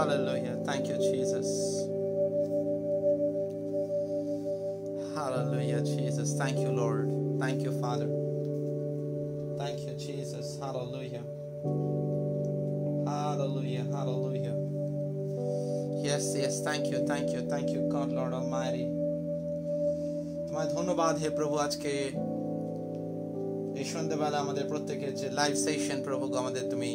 Hallelujah. Thank you, Jesus. Hallelujah, Jesus. Thank you, Lord. Thank you, Father. Thank you, Jesus. Hallelujah. Hallelujah. Hallelujah. Yes, yes. Thank you. Thank you. Thank you, God, Lord Almighty. তোমায় ধন্যবাদ হে প্রভু আজকে এই সন্ধ্যেবেলা আমাদের প্রত্যেকের যে live session প্রভু আমাদের তুমি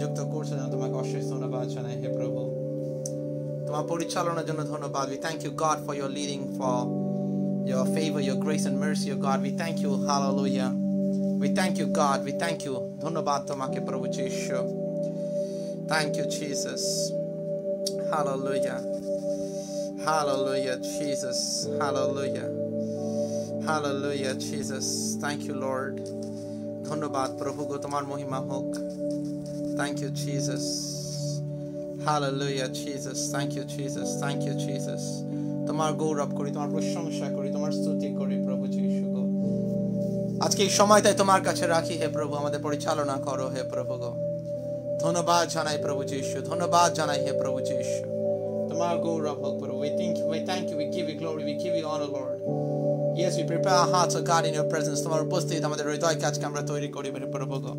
যুক্ত করছো যেন তোমাকে অশেষ ধন্যবাদ জানাই হে প্রভু তোমার পরিচালনার জন্য ধন্যবাদ we thank you God for your leading for your favor your grace and mercy oh God we thank you hallelujah we thank you God we thank you ধন্যবাদ তোমাকে প্রভু যীশু thank you Jesus hallelujah hallelujah Jesus hallelujah hallelujah Jesus thank you Lord ধন্যবাদ প্রভু গো তোমার মহিমা হোক thank you Jesus Hallelujah, Jesus. Thank you, Jesus. Thank you, Jesus. তোমার গৌরব করি তোমার প্রশংসা করি তোমার স্তুতি করি প্রভু যীশু গো আজকে এই সময়টাই তোমার কাছে রাখি হে প্রভু আমাদের পরিচালনা করো হে প্রভু গো ধন্যবাদ জানাই প্রভু যীশু ধন্যবাদ জানাই হে প্রভু যীশু তোমার গৌরব হোক প্রভু thank you we thank you we give you glory we give you honor lord yes we prepare our hearts oh God in your presence তোমার উপস্থিত আমাদের হৃদয়কে আজকে আমরা তৈরি করি প্রভু গো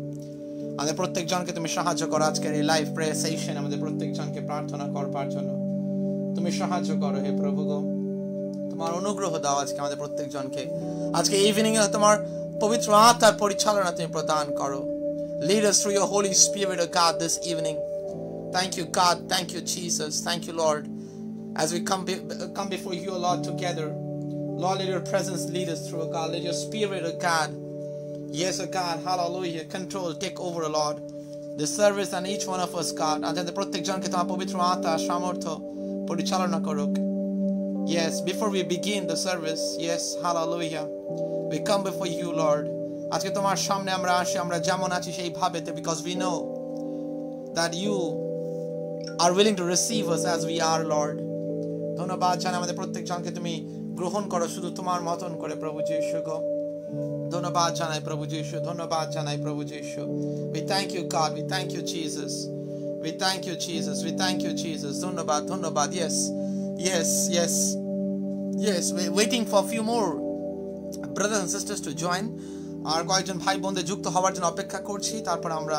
আমাদের প্রত্যেক জনকে তুমি সাহায্য করো আজকের এই লাইভ প্রেয়ার সেশন আমাদের প্রত্যেক জনকে প্রার্থনা করবার জন্য তুমি সাহায্য করো হে প্রভু গো তোমার অনুগ্রহ দাও আজকে আমাদের প্রত্যেক জনকে আজকে ইভিনিং এ তোমার পবিত্র আত্মার পরিচালনা তুমি প্রদান করো Lead us through your Holy Spirit, O God, this evening. Thank you, God. Thank you, Jesus. Thank you, Lord. As we come, be, come before you, O Lord, together. Lord, let your presence lead us through, O God. Let your spirit, O God, Yes, oh God, hallelujah. Control, take over, Lord. The service and each one of us, God. And then the প্রত্যেক জনকে তোমার পবিত্র আত্মা সামর্থ্য পরিচালনা করুক Yes, before we begin the service, yes, hallelujah. We come before you, Lord. আজকে তোমার সামনে আমরা আসি আমরা যেমন আছি সেই ভাবেতে because we know that you are willing to receive us as we are, Lord. ধন্যবাদ জানাই আমাদের প্রত্যেক জনকে তুমি গ্রহণ করো শুধু তোমার মতন করে প্রভু যীশু গো ধন্যবাদ জানাই প্রভু যীশু, ধন্যবাদ জানাই প্রভু যীশু। Be thank you God we thank you Jesus we thank you Jesus we thank you Jesus ধন্যবাদ ধন্যবাদ। Yes yes yes yes waiting for few more brothers and sisters to join আর কয়েকজন ভাই বোনদে যুক্ত হওয়ার জন্য অপেক্ষা করছি। তারপর আমরা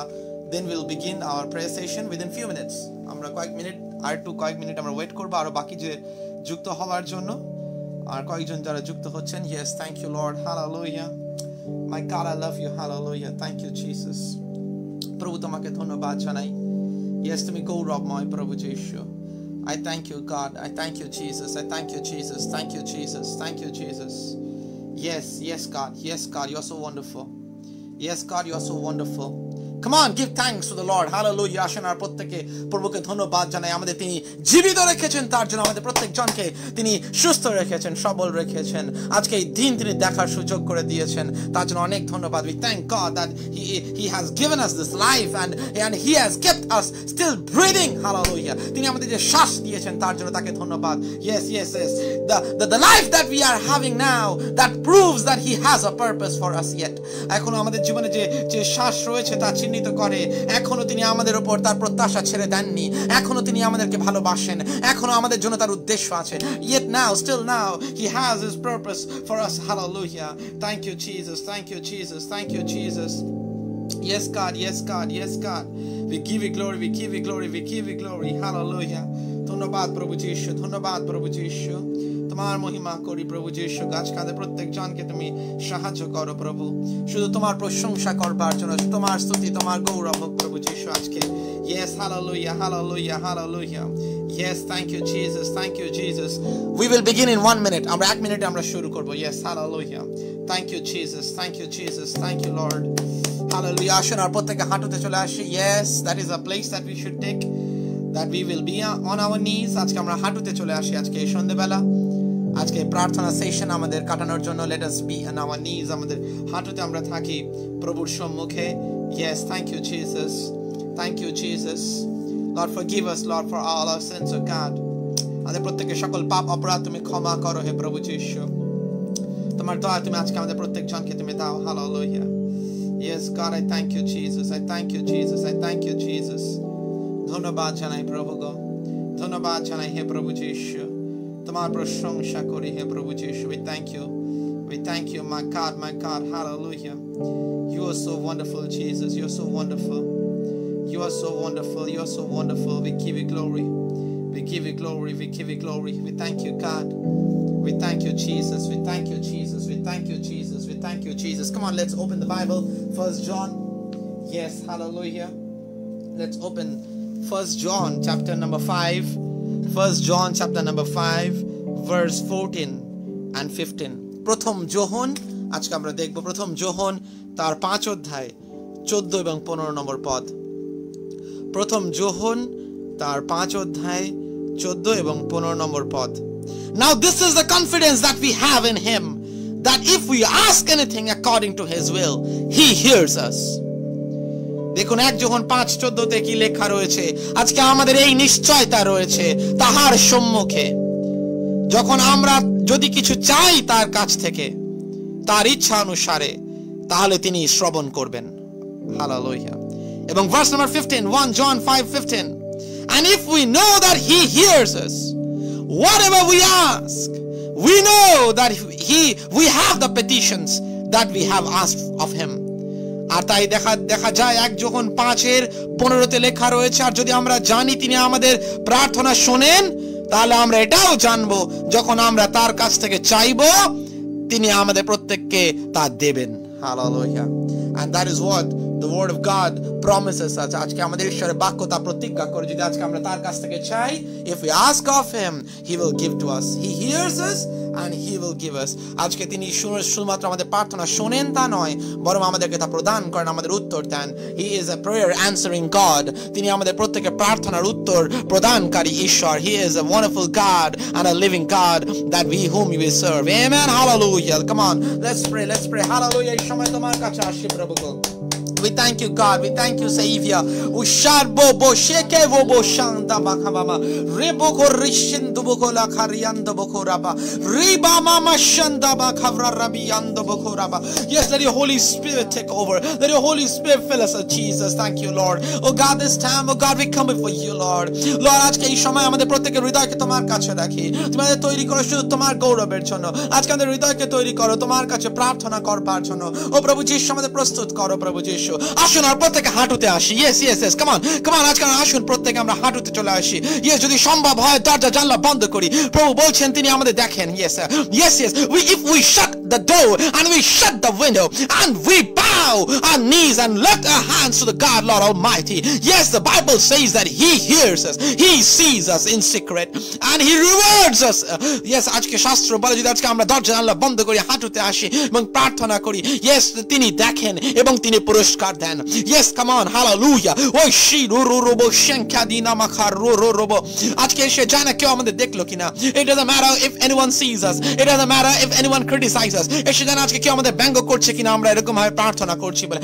then will begin our prayer session within few minutes আমরা কয়েক মিনিট, আর টু কয়েক মিনিট আমরা ওয়েট করব আরও বাকি যে যুক্ত হওয়ার জন্য। আর কয়েকজন যারা যুক্ত হচ্ছেন yes thank you Lord hello ya My God, I love you. Hallelujah. Thank you, Jesus. ప్రభు Tamake ధన్యవాద Chennai yes to me God of my Prabhu I thank you, God. I thank you, Jesus. I thank you, Jesus. Thank you, Jesus. Thank you, Jesus. Yes, yes, God. Yes, God. You're so wonderful. Yes, God. You're so wonderful. Come on, give thanks to the Lord. Hallelujah. আসেন আর প্রত্যেকে প্রভুকে ধন্যবাদ জানাই আমাদের তিনি জীবিত রেখেছেন তার জন্য আমাদের প্রত্যেক জনকে তিনি সুস্থ রেখেছেন সবল রেখেছেন আজকে এই দিন তিনি দেখার সুযোগ করে দিয়েছেন তার জন্য অনেক ধন্যবাদ we thank God that he he has given us this life and and he has kept us still breathing hallelujah তিনি আমাদের যে শ্বাস দিয়েছেন তার জন্য তাকে ধন্যবাদ yes yes yes the, the the life that we are having now that proves that he has a purpose for us yet এখনও আমাদের জীবনে যে যে শ্বাস রয়েছে তা চিহ্নিত করে। এখনও তিনি আমাদের উপর তার প্রত্যাশা ছেড়ে দেননি। এখনও তিনি আমাদেরকে ভালোবাসেন। এখনও আমাদের জন্য তার উদ্দেশ্য আছে। ধন্যবাদ, প্রভু যিশু। ধন্যবাদ, প্রভু যিশু। তোমার মহিমা করি প্রভু যীশু গাছ কাঁধে প্রত্যেক জনকে তুমি সাহায্য করো প্রভু শুধু তোমার প্রশংসা করবার জন্য তোমার স্তুতি তোমার গৌরব হোক প্রভু যীশু আজকে Yes, hallelujah, hallelujah, hallelujah. Yes, thank you, Jesus. Thank you, Jesus. We will begin in one minute. আমরা এক মিনিটে আমরা শুরু করব. Yes, hallelujah. Thank you, Jesus. Thank you, Jesus. Thank you, Lord. Hallelujah. আসুন আর প্রত্যেকে হাঁটুতে চলে আসি. Yes, that is a place that we should take. That we will be on our knees. আজকে আমরা হাঁটুতে চলে আসি আজকে এই সন্ধ্যেবেলা আজকে প্রার্থনা সেশন আমাদের কাটানোর জন্য let us be on our নিজ আমাদের হাঁটুতে আমরা থাকি প্রভুর সম্মুখে yes thank you Jesus thank you Jesus Lord forgive us Lord for all our sins O God আমাদের প্রত্যেকের সকল পাপ অপরাধ তুমি ক্ষমা করো হে প্রভু যীশু তোমার দয়া তুমি আজকে আমাদের প্রত্যেক জনকে তুমি দাও hallelujah Yes, God, I thank you, Jesus. I thank you, Jesus. I thank you, Jesus. ধন্যবাদ জানাই প্রভু গো ধন্যবাদ জানাই হে প্রভু যিশু তোমার প্রশংসা করি হে প্রভু যিশু we thank you we thank you my God my God hallelujah you are so wonderful Jesus you are so wonderful you are so wonderful you are so wonderful we give you glory we give you glory we give you glory we thank you God we thank you Jesus we thank you Jesus we thank you Jesus we thank you Jesus come on let's open the Bible first John yes hallelujah let's open first john chapter number 5 first john chapter number 5 verse 14 and 15 প্রথম যোহন আজকে আমরা দেখব প্রথম যোহন তার পাঁচ অধ্যায় চোদ্দ এবং পনেরো নম্বর পদ প্রথম যোহন তার পাঁচ অধ্যায় চোদ্দ এবং পনেরো নম্বর পদ Now this is the confidence that we have in him that if we ask anything according to his will he hears us দেখুন, এক যখন পাঁচ চোদ্দতে কি লেখা রয়েছে? আজকে আমাদের এই নিশ্চয়তা রয়েছে তাহার সম্মুখে। যখন আমরা যদি কিছু চাই তার কাছ থেকে, তার ইচ্ছা অনুসারে, তাহলে তিনি শ্রবণ করবেন। এবং verse number 15 1 John 5:15 and if we know that he hears us, whatever we ask, we know that he, we have the petitions that we have asked of him. আর তাই দেখা দেখা যায় এক যখন পাঁচের পনেরোতে লেখা রয়েছে, আর যদি আমরা জানি তিনি আমাদের প্রার্থনা শোনেন, তাহলে আমরা এটাও জানব, যখন আমরা তার কাছ থেকে চাইব, তিনি আমাদের প্রত্যেককে তা দেবেন। Hallelujah and that is what the word প্রদান করেন, আমাদের উত্তর দেন। He is a prayer answering God তিনি আমাদের প্রত্যেকের প্রার্থনার উত্তর প্রদানকারী ঈশ্বর। He is a wonderful God pray let's pray hallelujah এই সময় তোমার কাছে আসি We thank you, God. We thank you, Savior. Usharbo bo sheke bo bo shanda bakababa. Rebo ko rishindu boko la kariando boko raba. Riba mama shanda bakavra rabiando boko raba. Yes, let your Holy Spirit take over. Let your Holy Spirit fill us, oh Jesus. Thank you, Lord. Oh God, this time, oh God, we come before you, Lord. Lord, আজকে এই সময় আমাদের প্রত্যেকের হৃদয়কে তোমার কাছে রাখি তুমি আমাদের তৈরি করো শুধু তোমার গৌরবের জন্য আজকে আমাদের হৃদয়কে তৈরি করো তোমার কাছে প্রার্থনা করবার জন্য ও প্রভু যিশু আমাদের প্রস্তুত করো প্রভু যিশু আসুন আর প্রত্যেকে হাঁটুতে আসি ইয়েস ইয়েস ইয়েস কামান কামান আজকে আসুন প্রত্যেকে আমরা হাঁটুতে চলে আসি ইয়েস যদি সম্ভব হয় দরজা জানলা বন্ধ করি প্রভু বলছেন তিনি আমাদের দেখেন yes yes yes we if we shut the door and we shut the window and we bow our knees and lift our hands to the God Lord Almighty. Yes, the Bible says that He hears us, He sees us in secret, and He rewards us. Yes, আজকে শাস্ত্র বলে যদি আজকে আমরা দরজা জানলা বন্ধ করি হাঁটুতে আসি এবং প্রার্থনা করি ইয়েস তিনি দেখেন এবং তিনি পুরস্কার Yes, come on, hallelujah. It doesn't matter if anyone sees us. It doesn't matter if anyone criticizes us.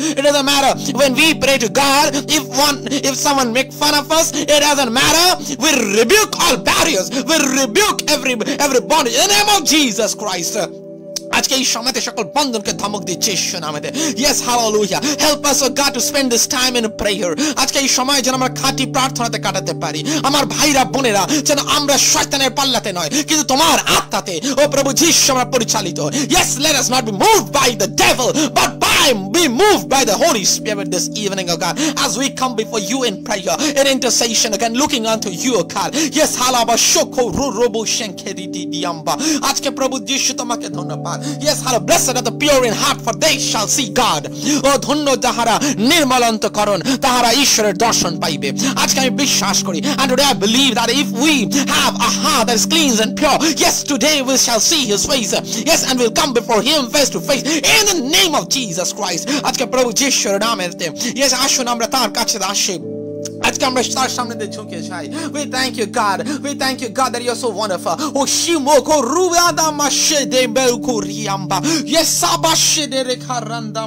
It doesn't matter when we pray to God, if one if someone make fun of us, it doesn't matter. We rebuke all barriers, we rebuke every every bondage in the name of Jesus Christ. আজকে এই সময়তে সকল বন্ধনকে ধমক দিচ্ছে ঈশ্বর নামেতে yes help us oh God to spend this time in prayer আজকে এই সময় যেন আমরা খাঁটি প্রার্থনাতে কাটাতে পারি। আমার ভাইরা, বোনেরা, যেন আমরা শয়তানের পাল্লাতে নয়, কিন্তু তোমার আত্মাতে। ও প্রভু যিশু, আমরা পরিচালিত। Yes let us not be moved by the devil but by be moved by the Holy Spirit this evening oh God as we come before you in prayer, in again, looking unto you, o God. Yes halaba shoko robo shenkeri diamba আজকে প্রভু যিশু তোমাকে ধন্যবাদ। Yes, how blessed are the pure in heart, for they shall see God. ও ধন্য যাহারা নির্মল অন্তকরণ তাহারা ঈশ্বরের দর্শন পাইবে আজকে আমি বিশ্বাস করি and today I believe that if we have a heart that is clean and pure yes today we shall see his face yes and we'll come before him face to face in the name of Jesus Christ আজকে প্রভু যিশুর নামেতে yes আসুন আমরা তার কাছে আসি আজকে আমরা তার সামনে দিয়ে ঝুঁকে যাই we thank you God we thank you God that you're so wonderful ও শিমোকো রুবাদা মাশে দে বেলকো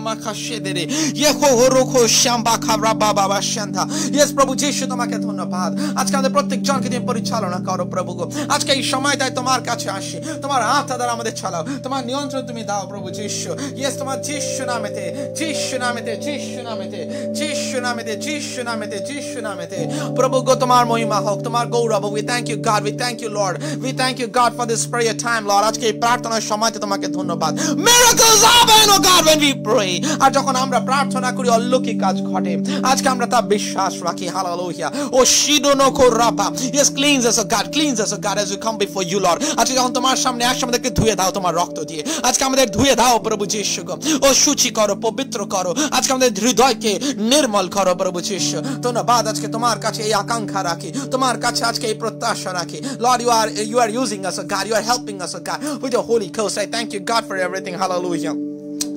মাখা শেদে রে ইয়েকো হরোকো শ্যাম্বা খাবরা বাবা বাসান্দা ইয়েস প্রভু যিশু তোমাকে ধন্যবাদ। আজকে আমাদের প্রত্যেক জনকে তুমি পরিচালনা করো, প্রভু গো। আজকে এই সময়টাই তোমার কাছে আসি। তোমার আত্মা দ্বারা আমাদের চালাও। তোমার নিয়ন্ত্রণ তুমি দাও, প্রভু যিশু ইয়েস তোমার যিশু নামেতে যিশু নামেতে যিশু নামেতে যিশু নামেতে যিশু নামেতে যিশু নামেতে। প্রভু গো, তোমার মহিমা হোক, তোমার গৌরব। We thank you God we thank you Lord we thank you God for this prayer time Lord আজকে এই প্রার্থনার সময়তে তোমাকে ধন্যবাদ। Miracles happen oh God when we pray আর যখন আমরা প্রার্থনা করি, অলৌকিক কাজ ঘটে। আজকে আমরা তা বিশ্বাস রাখি। হালেলুয়া ও শিদোনো কোরাপা yes cleanse us oh God cleanse us oh God as we come before you, lord আজকে যখন তোমার সামনে আসে, আমাদেরকে ধুয়ে দাও তোমার রক্ত দিয়ে। আজকে আমাদের ধুয়ে দাও, প্রভু যিশু ও সূচি করো, পবিত্র করো। আজকে আমাদের হৃদয়কে নির্মল করো, প্রভু যিশু। ধন্যবাদ, আজকে তোমার কাছে এই আকাঙ্ক্ষা রাখি। তোমার কাছে আজকে এই প্রত্যাশা রাখি। Lord you are you are using us oh God you are helping us oh God with your holy ghost i thank you god for everything hallelujah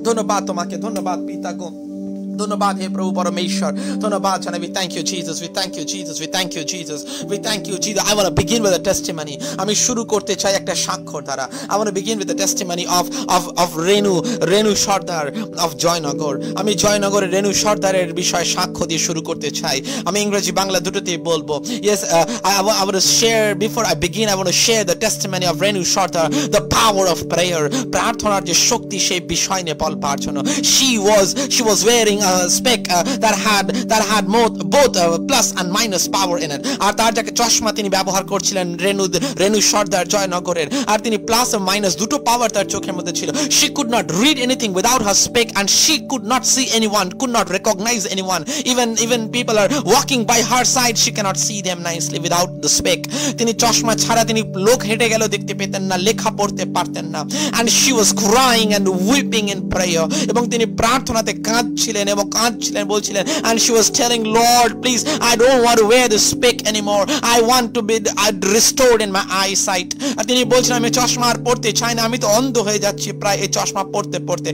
ধন্যবাদ তোমাকে ধন্যবাদ পিতা গো ধন্যবাদ হে প্রভু পরমেশ্বর ধন্যবাদ জানাই we thank you Jesus we thank you Jesus we thank you Jesus we thank you Jesus I want to begin with a আমি শুরু করতে চাই একটা সাক্ষর দ্বারা want to begin with the testimony of of of Renu Renu Sardar of Joynagar আমি জয়নগরের রেনু সর্দারের বিষয়ে সাক্ষ্য দিয়ে শুরু করতে চাই আমি ইংরেজি বাংলা দুটোতেই বলব uh, want to share before I begin I want to share the testimony of Renu Sardar the power of prayer প্রার্থনার যে শক্তি সেই বিষয় নিয়ে বল জন্য she was she was wearing uh, that had that had both both uh, plus and minus power in it আর তার যাকে চশমা তিনি ব্যবহার করছিলেন রেনু রেনু সর্দার জয়নগরের আর তিনি প্লাস ও মাইনাস দুটো পাওয়ার তার চোখের মধ্যে ছিল she could not read anything without her spec and she could not see anyone could not recognize anyone even even people are walking by her side she cannot see them nicely without the spec তিনি চশমা ছাড়া তিনি লোক হেঁটে গেল দেখতে পেতেন না লেখা পড়তে পারতেন না and she was crying and weeping in prayer এবং তিনি প্রার্থনাতে কাঁদছিলেন এবং কাঁদছিলেন বলছিলেন she was telling lord please i don't want to wear the spec anymore i want to be uh, restored in my eyesight আর তিনি বলছিলেন আমি চশমা আর পড়তে চাই না আমি তো অন্ধ হয়ে যাচ্ছি প্রায় এই চশমা পড়তে পড়তে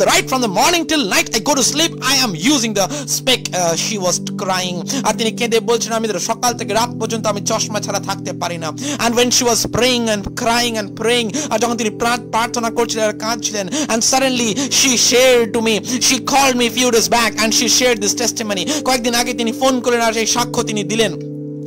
the right from the morning till night i go to sleep i am using the spec uh, she was crying আর তিনি কেঁদে বলছিলেন আমি সকাল থেকে রাত পর্যন্ত আমি চশমা ছাড়া থাকতে পারি না and when she was praying and crying and praying আর যখন তিনি প্রা- প্রার্থনা করছিলেন আর কাঁদছিলেন and suddenly she shared to me she called me few days back and she shared this testimony কয়েকদিন আগে তিনি ফোন করে আর সেই সাক্ষ্য তিনি দিলেন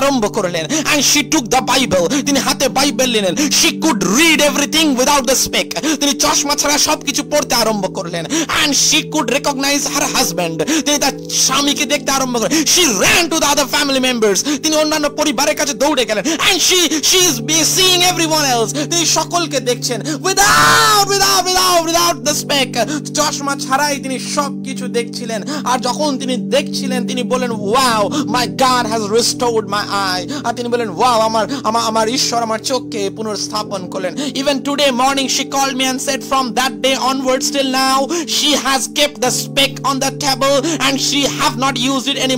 আরম্ভ করলেন and she took the bible তিনি হাতে বাইবেল নিলেন she could read everything without the speck তিনি চশমা ছাড়া সবকিছু পড়তে আরম্ভ করলেন and she could recognize her husband তিনি তার স্বামীকে দেখতে আরম্ভ করলেন she ran to the other family members তিনি অন্যান্য পরিবারের কাছে দৌড়ে গেলেন and she she is be- seeing everyone else তিনি সকলকে দেখছেন without without without without the speck চশমা ছাড়াই তিনি সবকিছু দেখছিলেন আর যখন তিনি দেখছিলেন তিনি বলেন wow my god has restored my আয়। আর তিনি বললেন, ওয়াও, আমার আমার ঈশ্বর আমার চোখকে পুনর্স্থাপন করলেন। Even today morning she call me and said from that day onwards till now she has kept the spec on the table and she have not use it any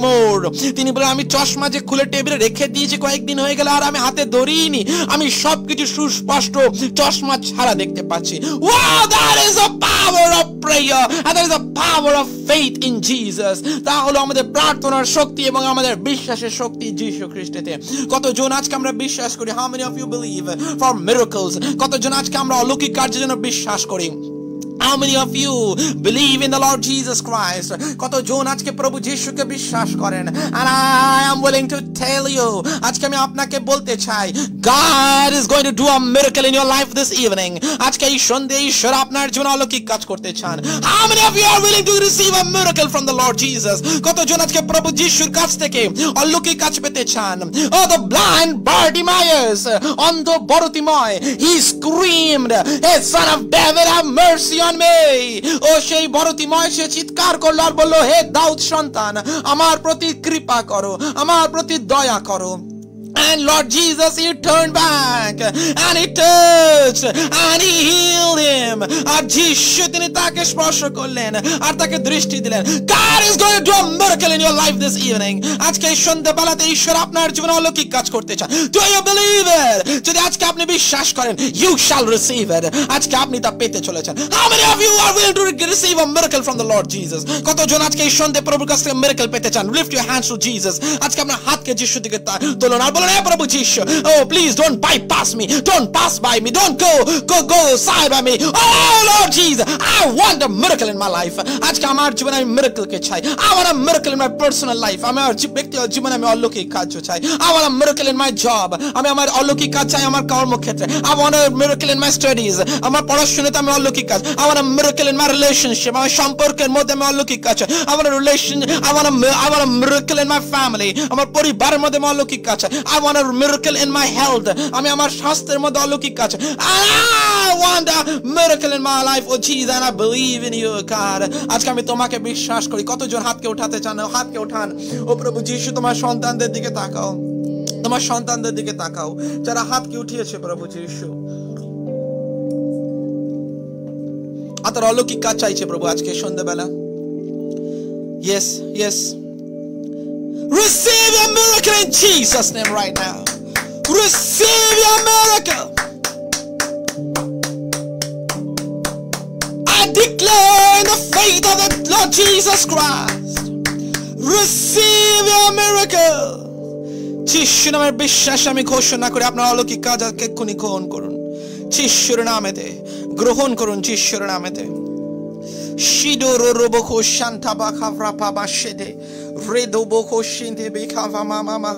তিনি বললেন, আমি চশমা যে খুলে টেবিলে রেখে দিয়েছি কয়েকদিন হয়ে গেল আর আমি হাতে ধরিনি। আমি সবকিছু সুস্পষ্ট চশমা ছাড়া দেখতে পাচ্ছি। Wow that is a power of prayer and that is a power of faith in Jesus তাহলে আমাদের প্রার্থনার শক্তি এবং আমাদের বিশ্বাসের শক্তি, যিশু খ্রিস্ট। খ্রিস্টেতে কতজন আজকে আমরা বিশ্বাস করি? How many of you believe for miracles কতজন আজকে আমরা অলৌকিক কার্যের জন্য বিশ্বাস করি? How many of you believe in the Lord Jesus Christ? কতজন আজকে প্রভু যিশুকে বিশ্বাস করেন and I am willing to tell you আজকে আমি আপনাকে বলতে চাই God is going to do a miracle in your life this evening আজকে এই সন্ধ্যে ঈশ্বর আপনার জন্য অলৌকিক কাজ করতে চান How many of you are willing to receive a miracle from the Lord Jesus? কতজন আজকে প্রভু যিশুর কাছ থেকে অলৌকিক কাজ পেতে চান Oh the blind Bartimaeus অন্ধ বরতিময় he screamed hey son of David have mercy on ও সেই ভরতিময়, সে চিৎকার করল আর বলল, হে দাউদ সন্তান, আমার প্রতি কৃপা করো, আমার প্রতি দয়া করো। And Lord Jesus, He turned back and He touched and He healed him. আর যিশু তিনি তাকে স্পর্শ করলেন আর তাকে দৃষ্টি দিলেন God is going to do a miracle in your life this evening. আজকে এই সন্ধ্যাবেলাতে ঈশ্বর আপনার জীবনে অলৌকিক কাজ করতে চান Do you believe it? যদি আজকে আপনি বিশ্বাস করেন you shall receive it. আজকে আপনি তা পেতে চলেছেন How many of you are willing to receive a miracle from the Lord Jesus? কতজন আজকে এই সন্ধ্যে প্রভুর কাছ থেকে miracle পেতে চান Lift your hands to Jesus. আজকে আপনার হাতকে যিশুর দিকে তুলুন আর Oh please don't bypass me. Don't pass by me. Don't go go go side by me. Oh Lord Jesus, I want a miracle in my life. আমার miracle I want a miracle in my personal life. আমার জী- ব্যক্তিগত জীবনে আমি অলৌকিক কাজ চাই I want a miracle in my job. আমি আমার আমার কর্মক্ষেত্রে I want a miracle in my studies. আমার পড়াশোনাতে আমি অলৌকিক কাজ I want a miracle in my relationship. আমার সম্পর্কের মধ্যে আমি অলৌকিক কাজ চাই I want a relation I a I want a miracle in my family. আমার পরিবারের মধ্যে আমি অলৌকিক কাজ চাই I want a miracle in my health. আমি আমার স্বাস্থ্যের মধ্যে অলৌকিক কাজ want a miracle in my life. Oh Jesus, and I believe in you, God. আজকে আমি তোমাকে বিশ্বাস করি কতজন হাতকে উঠাতে চান হাতকে উঠান ও প্রভু যিশু তোমার সন্তানদের দিকে তাকাও তোমার সন্তানদের দিকে তাকাও যারা হাতকে উঠিয়েছে প্রভু যিশু আর তার অলৌকিক কাজ চাইছে প্রভু আজকে সন্ধ্যাবেলা Yes, yes. Receive your miracle in Jesus' name right now. Receive your miracle. I declare in the faith of the Lord Jesus Christ. Receive your miracle. যিশু নামের বিশ্বাস আমি ঘোষণা করে আপনার অলৌকিক কাজ আজকে এক্ষুনি গ্রহণ করুন যিশুর নামেতে গ্রহণ করুন যিশুর নামেতে Shidoro roboko shanta bakavra paba shede. Redo boko shinde bekava mama.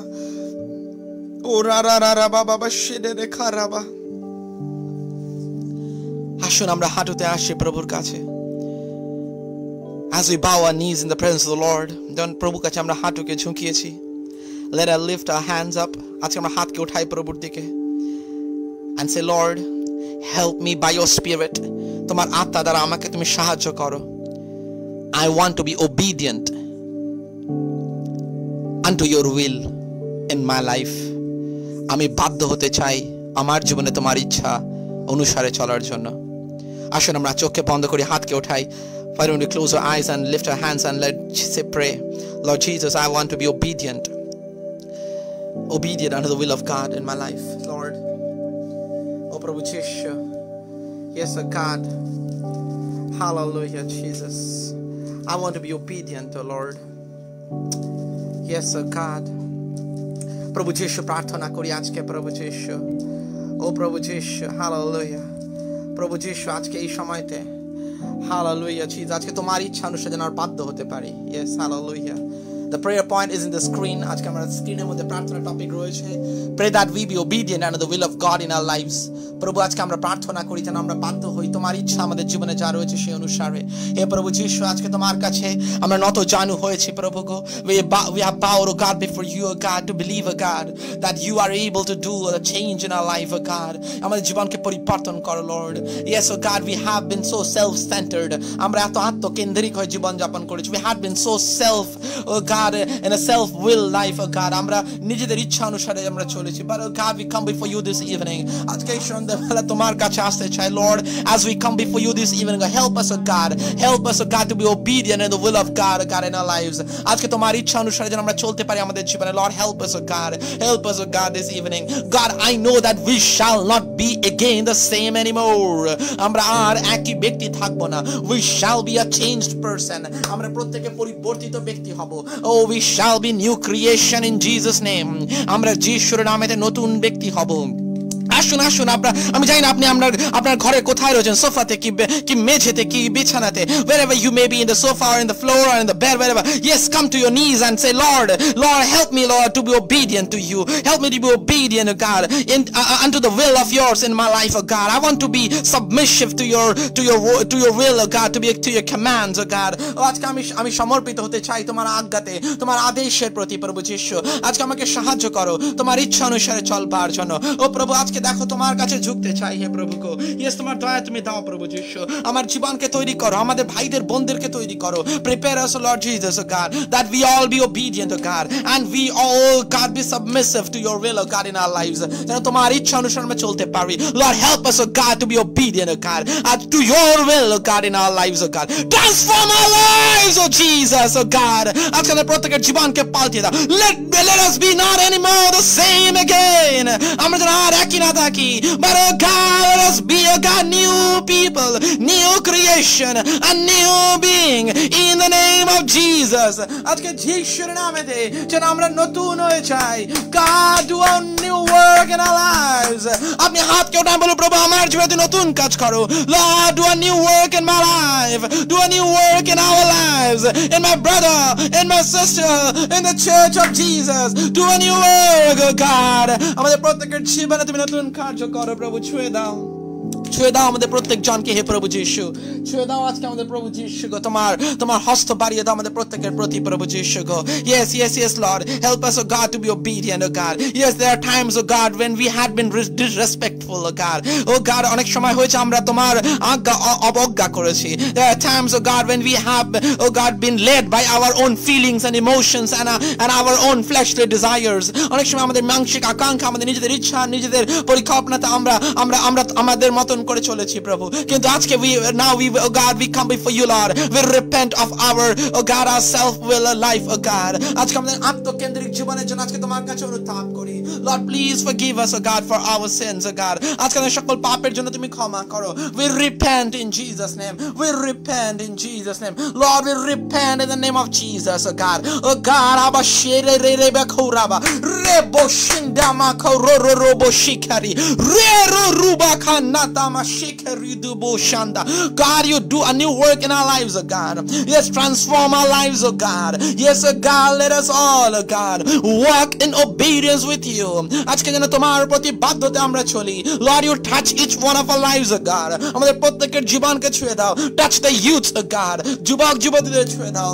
Ora ra ra ra baba ba de karaba. আসুন আমরা হাঁটুতে আসি প্রভুর কাছে As we bow our knees in the presence of the Lord, then প্রভুর কাছে আমরা হাঁটুকে ঝুঁকিয়েছি Let us lift our hands up. আজকে আমরা হাতকে উঠাই প্রভুর দিকে and say, Lord, help me by your spirit. তোমার আত্মা দ্বারা আমাকে তুমি সাহায্য করো I want to be obedient unto your will in my life. আমি বাধ্য হতে চাই আমার জীবনে তোমার ইচ্ছা অনুসারে চলার জন্য আসুন আমরা চোখকে বন্ধ করি হাতকে উঠাই Why don't we close our eyes and lift our hands and let's say pray Lord Jesus I want to be obedient obedient unto the will of God in my life Lord Oh Prabhu Jishu Yes oh God Hallelujah Jesus I want to be obedient oh Lord Oh God. প্রভু যিশু প্রার্থনা করি আজকে প্রভু যিশু ও প্রভু যিশু hallelujah প্রভু যিশু আজকে এই সময়তে হালেলুয়া চিজ আজকে তোমার ইচ্ছা অনুসারে যেন আর বাধ্য হতে পারি yes hallelujah The prayer point is in the screen. আজকে আমার স্ক্রিনের মধ্যে প্রার্থনা টপিক রয়েছে Pray that we be obedient under the will of God in our lives. প্রভু আজকে আমরা প্রার্থনা করি যেন আমরা বাধ্য হই তোমার ইচ্ছা আমাদের জীবনে যা রয়েছে সেই অনুসারে হে প্রভু যিশু আজকে তোমার কাছে আমরা নত জানু হয়েছি প্রভু গো we have bowed oh God before you oh God to believe oh God that you are able to do a change in our life oh God আমাদের জীবনকে পরিবর্তন করো Lord yes oh God we have been so self-centered আমরা এত আত্মকেন্দ্রিক হয়ে জীবন যাপন করেছি we had been so self oh God in a self-will life oh God আমরা নিজেদের ইচ্ছা অনুসারে আমরা চলেছি but oh God we come before you this evening আজকে এই সন্ধ্যাবেলা তোমার কাছে আসতে চাই Lord as we come before you this evening oh, help us oh God help us oh God to be obedient in the will of God oh God in our lives আজকে তোমার ইচ্ছা অনুসারে যেন আমরা চলতে পারি আমাদের জীবনে Lord help us oh God help us oh God this evening God I know that we shall not be again the same anymore আমরা আর একই ব্যক্তি থাকবো না we shall be a changed person আমরা প্রত্যেকে পরিবর্তিত ব্যক্তি হব oh we shall be new creation in Jesus name আমরা যিশুর নামেতে নতুন ব্যক্তি হব আসুন আসুন আপনার আমি জানি না আপনি আপনার আপনার ঘরে কোথায় রয়েছেন সোফাতে কি বে- কি মেঝেতে কি বিছানাতে wherever you may be in the sofa or in the floor or in the bed wherever yes come to your knees and say lord lord help me lord to be obedient to you help me to be obedient to god in uh, uh, unto the will of yours in my life oh god i want to be submissive to your to your wo- to your will oh god to be to your commands oh god ও আজকে আমি আমি সমর্পিত হতে চাই তোমার আজ্ঞাতে তোমার আদেশের প্রতি প্রভু যিশু আজকে আমাকে সাহায্য করো তোমার ইচ্ছা অনুসারে চলবার জন্য ও প্রভু আজকে দেখো তোমার কাছে ঝুঁকতে চাই হে প্রভু গো ইয়েস তোমার দয়া তুমি দাও প্রভু যিশু আমার জীবনকে তৈরি করো আমাদের ভাইদের বোনদেরকে তৈরি করো prepare us Lord Jesus oh God that we all be obedient oh God and we all God be submissive to your will oh God in our lives যেন তোমার ইচ্ছা অনুসরণ আমরা চলতে পারি Lord help us oh God to be obedient oh God and to your will oh God in our lives oh God transform our lives oh Jesus oh God আজকে আমাদের প্রত্যেকের জীবনকে পাল্টে দাও let let us be not anymore the same again আমরা যেন আর একই না থাকি but oh God let us be oh God new people new creation a new being in the name of Jesus আজকে যিশুর নামেতে যেন আমরা নতুন হয়ে যাই God do a new work in our lives আপনি হাত কেউ না বলো প্রভু আমার জীবনে নতুন কাজ করো Lord do a new work in my life do a new work in our lives in my brother in my sister in the church of Jesus do a new work oh God আমাদের প্রত্যেকের জীবনে তুমি নতুন কার্য করো প্রভু ছুঁয়ে দাও ছুঁয়ে দাও আমাদের প্রত্যেক জনকে হে প্রভু যিশু। ছুঁয়ে দাও আজকে আমাদের প্রভু যিশু গো। তোমার তোমার হস্ত বাড়িয়ে দাও আমাদের প্রত্যেকের প্রতি প্রভু যিশু গো। Yes yes yes Lord help us oh God to be obedient oh God yes there times oh God when we had been disrespectful oh God oh God অনেক সময় হয়েছে আমরা তোমার আজ্ঞা অবজ্ঞা করেছি। There are oh God oh when we have oh oh God been led by our own feelings and emotions and uh, and our own fleshly desires. অনেক সময় আমাদের মাংসিক আকাঙ্ক্ষা আমাদের নিজেদের ইচ্ছা নিজেদের পরিকল্পনাতে আমরা আমরা আমরা আমাদের মতন করে চলেছি প্রভু কিন্তু আজকে we now we oh God we come before you Lord we repent of our oh God our self will life oh God আজকে আমাদের আত্মকেন্দ্রিক জীবনের জন্য আজকে তোমার কাছে অনুতাপ করি Lord please forgive us oh God for our sins oh God আজকে আমাদের সকল পাপের জন্য তুমি ক্ষমা করো we repent in Jesus name we repent in Jesus name Lord we repent in the name of Jesus oh God oh God aba shere re re be khoraba re bo shindama khoro ro ro bo shikari re ro ruba khanata ma shikari du bo shanda God you do a new work in our lives oh God yes transform our lives oh God yes oh God let us all oh God walk in obedience with you আজকে যেন তোমার প্রতি বাধ্যতে আমরা চলি Lord you touch each one of our lives oh God আমাদের প্রত্যেকের জীবনকে ছুঁয়ে দাও touch the youth oh God যুবক যুবতীদের ছুঁয়ে দাও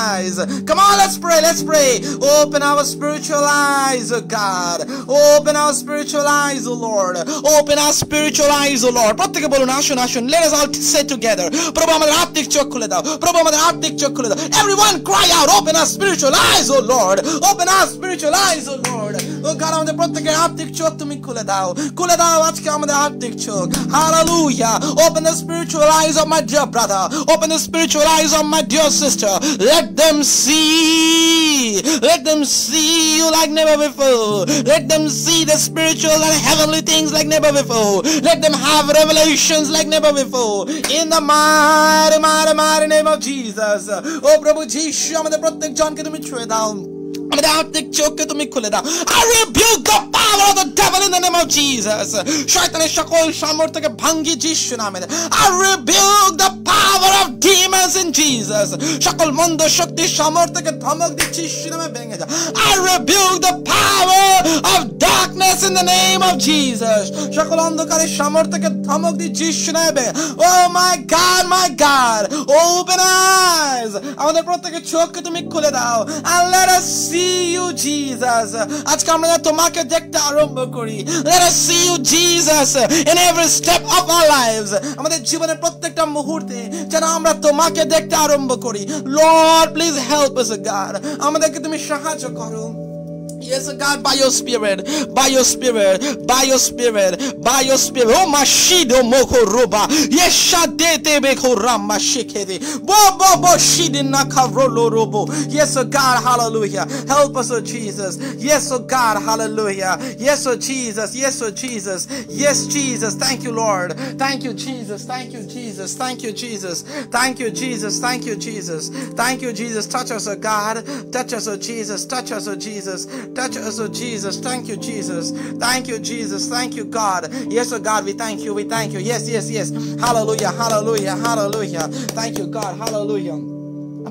eyes. Come on, let's pray. Let's pray. Open our spiritual eyes, oh God. Open our spiritual eyes, oh Lord. Open our spiritual eyes, oh Lord. প্রত্যেকে বলুন আসুন আসুন let us all say together প্রভু আমাদের আত্মিক চোখ খুলে দাও প্রভু আমাদের আত্মিক চোখ খুলে দাও everyone cry out open our spiritual eyes oh Lord open our spiritual eyes oh Lord oh God আমাদের প্রত্যেকের আত্মিক চোখ তুমি খুলে দাও খুলে দাও আজকে আমাদের আত্মিক চোখ hallelujah open the spiritual eyes of my dear brother open the spiritual eyes of my dear sister let them see let them see you like never before let them see the spiritual and heavenly things like never before let them have revelations like never before in the mighty mighty mighty name of Jesus ও প্রভু যিশু আমাদের প্রত্যেক জনকে তুমি ছুঁয়ে দাও আমাদের চোখকে তুমি খুলে দাও I rebuke the power of the devil in the name of Jesus শয়তানের সকল যিশু নামে I rebuke the power of demons in Jesus সকল মন্দ সামর্থ্যকে ধমক যিশু নামে ভেঙে যা I rebuke the power of darkness in the name of Jesus সকল অন্ধকারের সামর্থ্যকে ধমক দি যিশু নামে Oh my God my God open eyes আমাদের প্রত্যেকের চোখকে তুমি খুলে দাও and let us see Jesus. আজকে আমরা তোমাকে দেখতে আরম্ভ করি। Let us see you, Jesus, in every step of our lives. আমাদের জীবনের প্রত্যেকটা মুহূর্তে যেন আমরা তোমাকে দেখতে আরম্ভ করি। Lord, please help us, God. আমাদেরকে তুমি সাহায্য করো। Yes, God, by your spirit, by your spirit, by your spirit, by your spirit. Oh, Mashido Moko Roba. Yes, Shadete Beko Rama Shikede. Bo Bo Bo Shidi Nakarolo Robo. Yes, oh God, hallelujah. Help us, oh Jesus. Yes, oh God, hallelujah. Yes, oh Jesus. Yes, oh Jesus. Yes, Jesus. Thank you, Lord. Thank you, Jesus. Thank you, Jesus. Thank you, Jesus. Thank you, Jesus. Thank you, Jesus. Thank you, Jesus. Touch us, oh God. Touch us, oh Jesus. Touch us, oh Jesus. touch us, oh Jesus. Thank you, Jesus. Thank you, Jesus. Thank you, God. Yes, oh God, we thank you. We thank you. Yes, yes, yes. Hallelujah, hallelujah, hallelujah. Thank you, God. Hallelujah.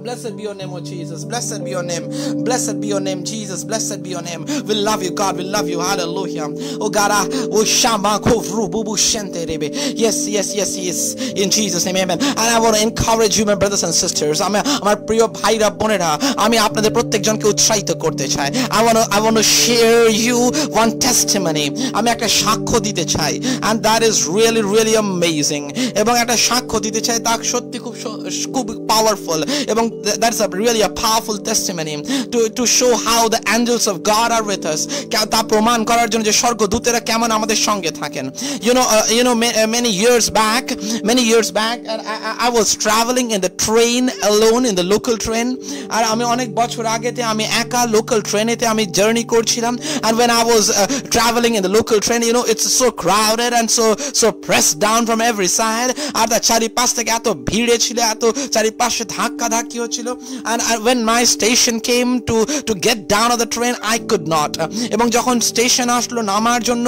Blessed be your name, oh Jesus. Blessed be your name. Blessed be your name, Jesus. Blessed be your name. We love you, God. We love you. Hallelujah. Oh God, ah, oh Shama Kovru Bubu Shente Rebe. Yes, yes, yes, yes. In Jesus' name, amen. And I want to encourage you, my brothers and sisters. আমি আমার প্রিয় ভাইরা বোনেরা আমি আপনাদের প্রত্যেকজনকে উৎসাহিত করতে চাই I want to I want to share you one testimony আমি একটা সাক্ষ্য দিতে চাই and that is really really amazing এবং একটা সাক্ষ্য দিতে চাই তা সত্যি খুব স- খুব পাওয়ারফুল এবং A really a powerful testimony to to show how the angels of God are with us কা- তা প্রমাণ করার জন্য যে স্বর্গদূতেরা কেমন আমাদের সঙ্গে থাকেন uh, know ma- uh, many years back many years back and I, I- I was traveling in the train alone in the আর আমি অনেক বছর আগেতে আমি একা লোকাল ট্রেনেতে আমি জার্নি করছিলাম and when I was uh, traveling in the local train you know it's so crowded and so so pressed down from every side আর তার চারিপাশ থেকে এত ভিড়ে ছিল এত চারিপাশে ধাক্কা ধাক্কি কি হচ্ছিল? When my station came train I could not এবং যখন স্টেশন আসলো নামার জন্য,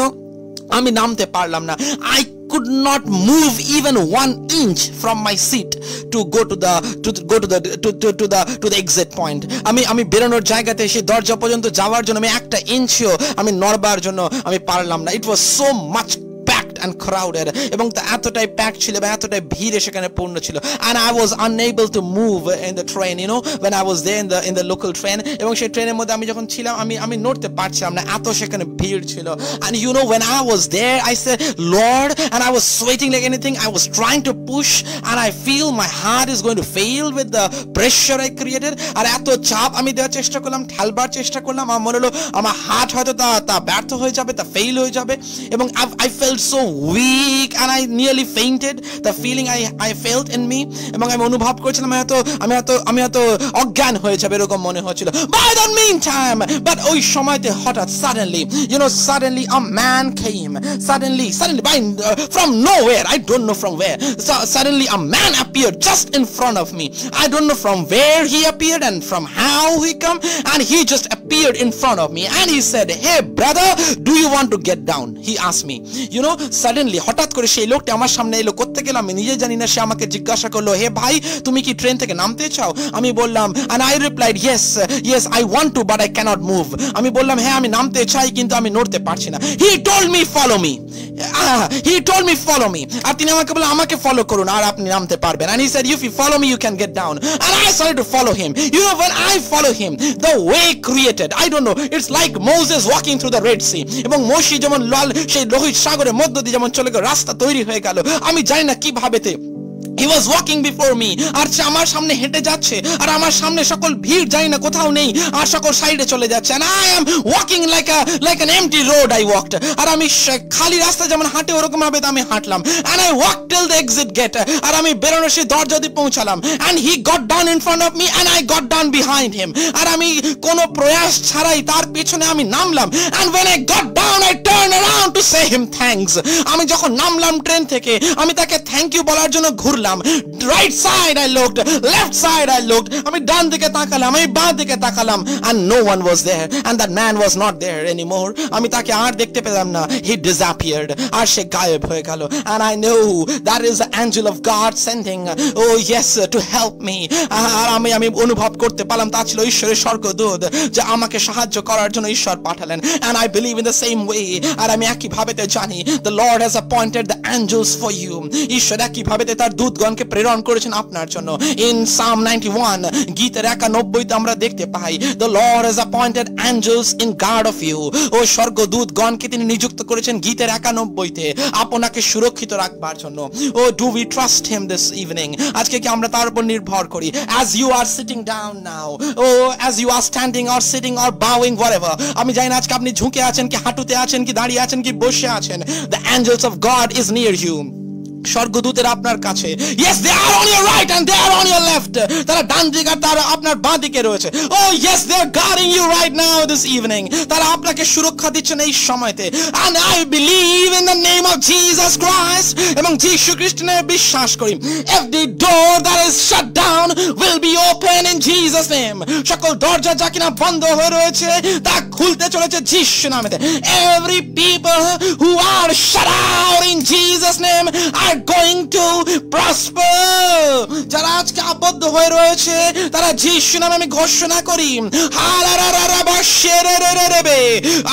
আমি নামতে পারলাম না। I could not move even one inch from my seat to go to the to go to the to to to the to the exit point আমি আমি বেরোনোর জায়গাতে সেই দরজা পর্যন্ত যাওয়ার জন্য আমি একটা ইঞ্চও আমি নড়বার জন্য আমি পারলাম না। It was so much and crowded এবং তা এতটাই প্যাক ছিল এবং এতটাই ভিড়ে সেখানে পূর্ণ ছিল I was unable to move in the train you know when I was there in the in the local train এবং সেই ট্রেনের মধ্যে আমি যখন ছিলাম আমি আমি নড়তে পারছিলাম না এত সেখানে ভিড় ছিল you know when I was there I said Lord and I was sweating like anything I was trying to push and I feel my heart is going to fail with the pressure I created আর এত চাপ আমি দেওয়ার চেষ্টা করলাম ঠেলবার চেষ্টা করলাম আমার মনে হলো আমার হার্ট হয়তো তা তা ব্যর্থ হয়ে যাবে তা ফেল হয়ে যাবে এবং I felt so weak and I nearly fainted the feeling I I felt in me এবং আমি অনুভব করেছিলাম আমি হয়তো আমি হয়তো আমি হয়তো অজ্ঞান হয়ে যাবে এরকম মনে হচ্ছিল by the meantime but ওই সময়তে হঠাৎ suddenly you know suddenly a man came suddenly suddenly by uh, from nowhere I don't know from where so suddenly a man appeared just in front of me I don't know from where he appeared and from how he come and he just appeared in front of me and he said hey brother do you want to get down he asked me you know হঠাৎ করে সেই লোকটা আমার সামনে এলো করতে গেলাম আমি নিজে জানি না সে আমাকে জিজ্ঞাসা করল হে ভাই তুমি কি ট্রেন থেকে নামতে চাও আমি বললাম and I replied yes yes I want to but I cannot move আমি বললাম হ্যাঁ আমি নামতে চাই কিন্তু আমি নড়তে পারছি না he told me follow me Ah, he told me follow আর তিনি আমাকে বললেন আমাকে ফলো করুন আর আপনি নামতে পারবেন and he said if you follow me you can get down and I started to follow him you when I follow him the way created I don't know it's like Moses walking through the Red Sea এবং মসি যেমন লাল সেই লোহিত সাগরের মধ্য দিয়ে যেমন চলে গেল রাস্তা তৈরি হয়ে গেল। আমি জানি না কিভাবেতে Was walking before me আর সে আমার সামনে হেঁটে যাচ্ছে আর আমার সামনে সকল ভিড় না কোথাও নেই আর সকল সাইডে চলে যাচ্ছে am walking like a like an empty road I walked আর আমি খালি রাস্তা যেমন হাঁটে ওরকম ভাবে আমি হাঁটলাম and I walked till the exit gate আর আমি দরজা দিয়ে পৌঁছালাম got down in front of me and I got down behind him আর আমি কোনো প্রয়াস ছাড়াই তার পেছনে আমি নামলাম and when I got down I turned around to say him thanks আমি যখন নামলাম ট্রেন থেকে আমি তাকে থ্যাংক ইউ বলার জন্য ঘুরলাম right side I looked left side I looked আমি ডান দিকে তাকালাম আমি বাঁ দিকে তাকালাম and no one was there and that man was not there anymore আমি তাকে আর দেখতে পেলাম না he disappeared আর সে গায়েব হয়ে গেল and I know that is the angel of God sending oh yes to help me আর আমি আমি অনুভব করতে পারলাম তা ছিল ঈশ্বরের স্বর্গদূত যে আমাকে সাহায্য করার জন্য ঈশ্বর পাঠালেন and I believe in the same way আর আমি একই ভাবেতে জানি the Lord has appointed the angels for you ঈশ্বর একই ভাবেতে তার দূতগণকে প্রেরণ করেছেন আপনার জন্য। In Psalm 91 গীতের একানব্বইতে আমরা দেখতে পাই, the Lord has appointed angels in guard of you. ও স্বর্গদূতগণকে তিনি নিযুক্ত করেছেন গীতের একানব্বইতে, আপনাকে সুরক্ষিত রাখবার জন্য। ও do we trust him this evening আজকে কি আমরা তার উপর নির্ভর করি? As you are sitting down now O, as you are standing or sitting or bowing, whatever. আমি জানি না আজকে আপনি ঝুঁকে আছেন কি হাঁটুতে আছেন কি দাঁড়িয়ে আছেন কি বসে আছেন। The angels of God is near you. স্বর্গদূতের আপনার কাছে। Yes, they are on your right and they are on your left তারা ডান দিকে আর তারা আপনার বাঁ দিকে রয়েছে। Oh yes, they are guarding you right now this evening তারা আপনাকে সুরক্ষা দিচ্ছেন এই সময়তে। I believe in the name of of Jesus Christ এবং যীশু খ্রিস্টের বিশ্বাস করি। Every door that is shut down will be open in Jesus name সকল দরজা যা কিনা বন্ধ হয়ে রয়েছে, তা খুলতে চলেছে যিশু নামেতে। Every people who are shut out in Jesus name are going to prosper যারা আজকে আবদ্ধ হয়ে রয়েছে, তারা যিশু নামে আমি ঘোষণা করি।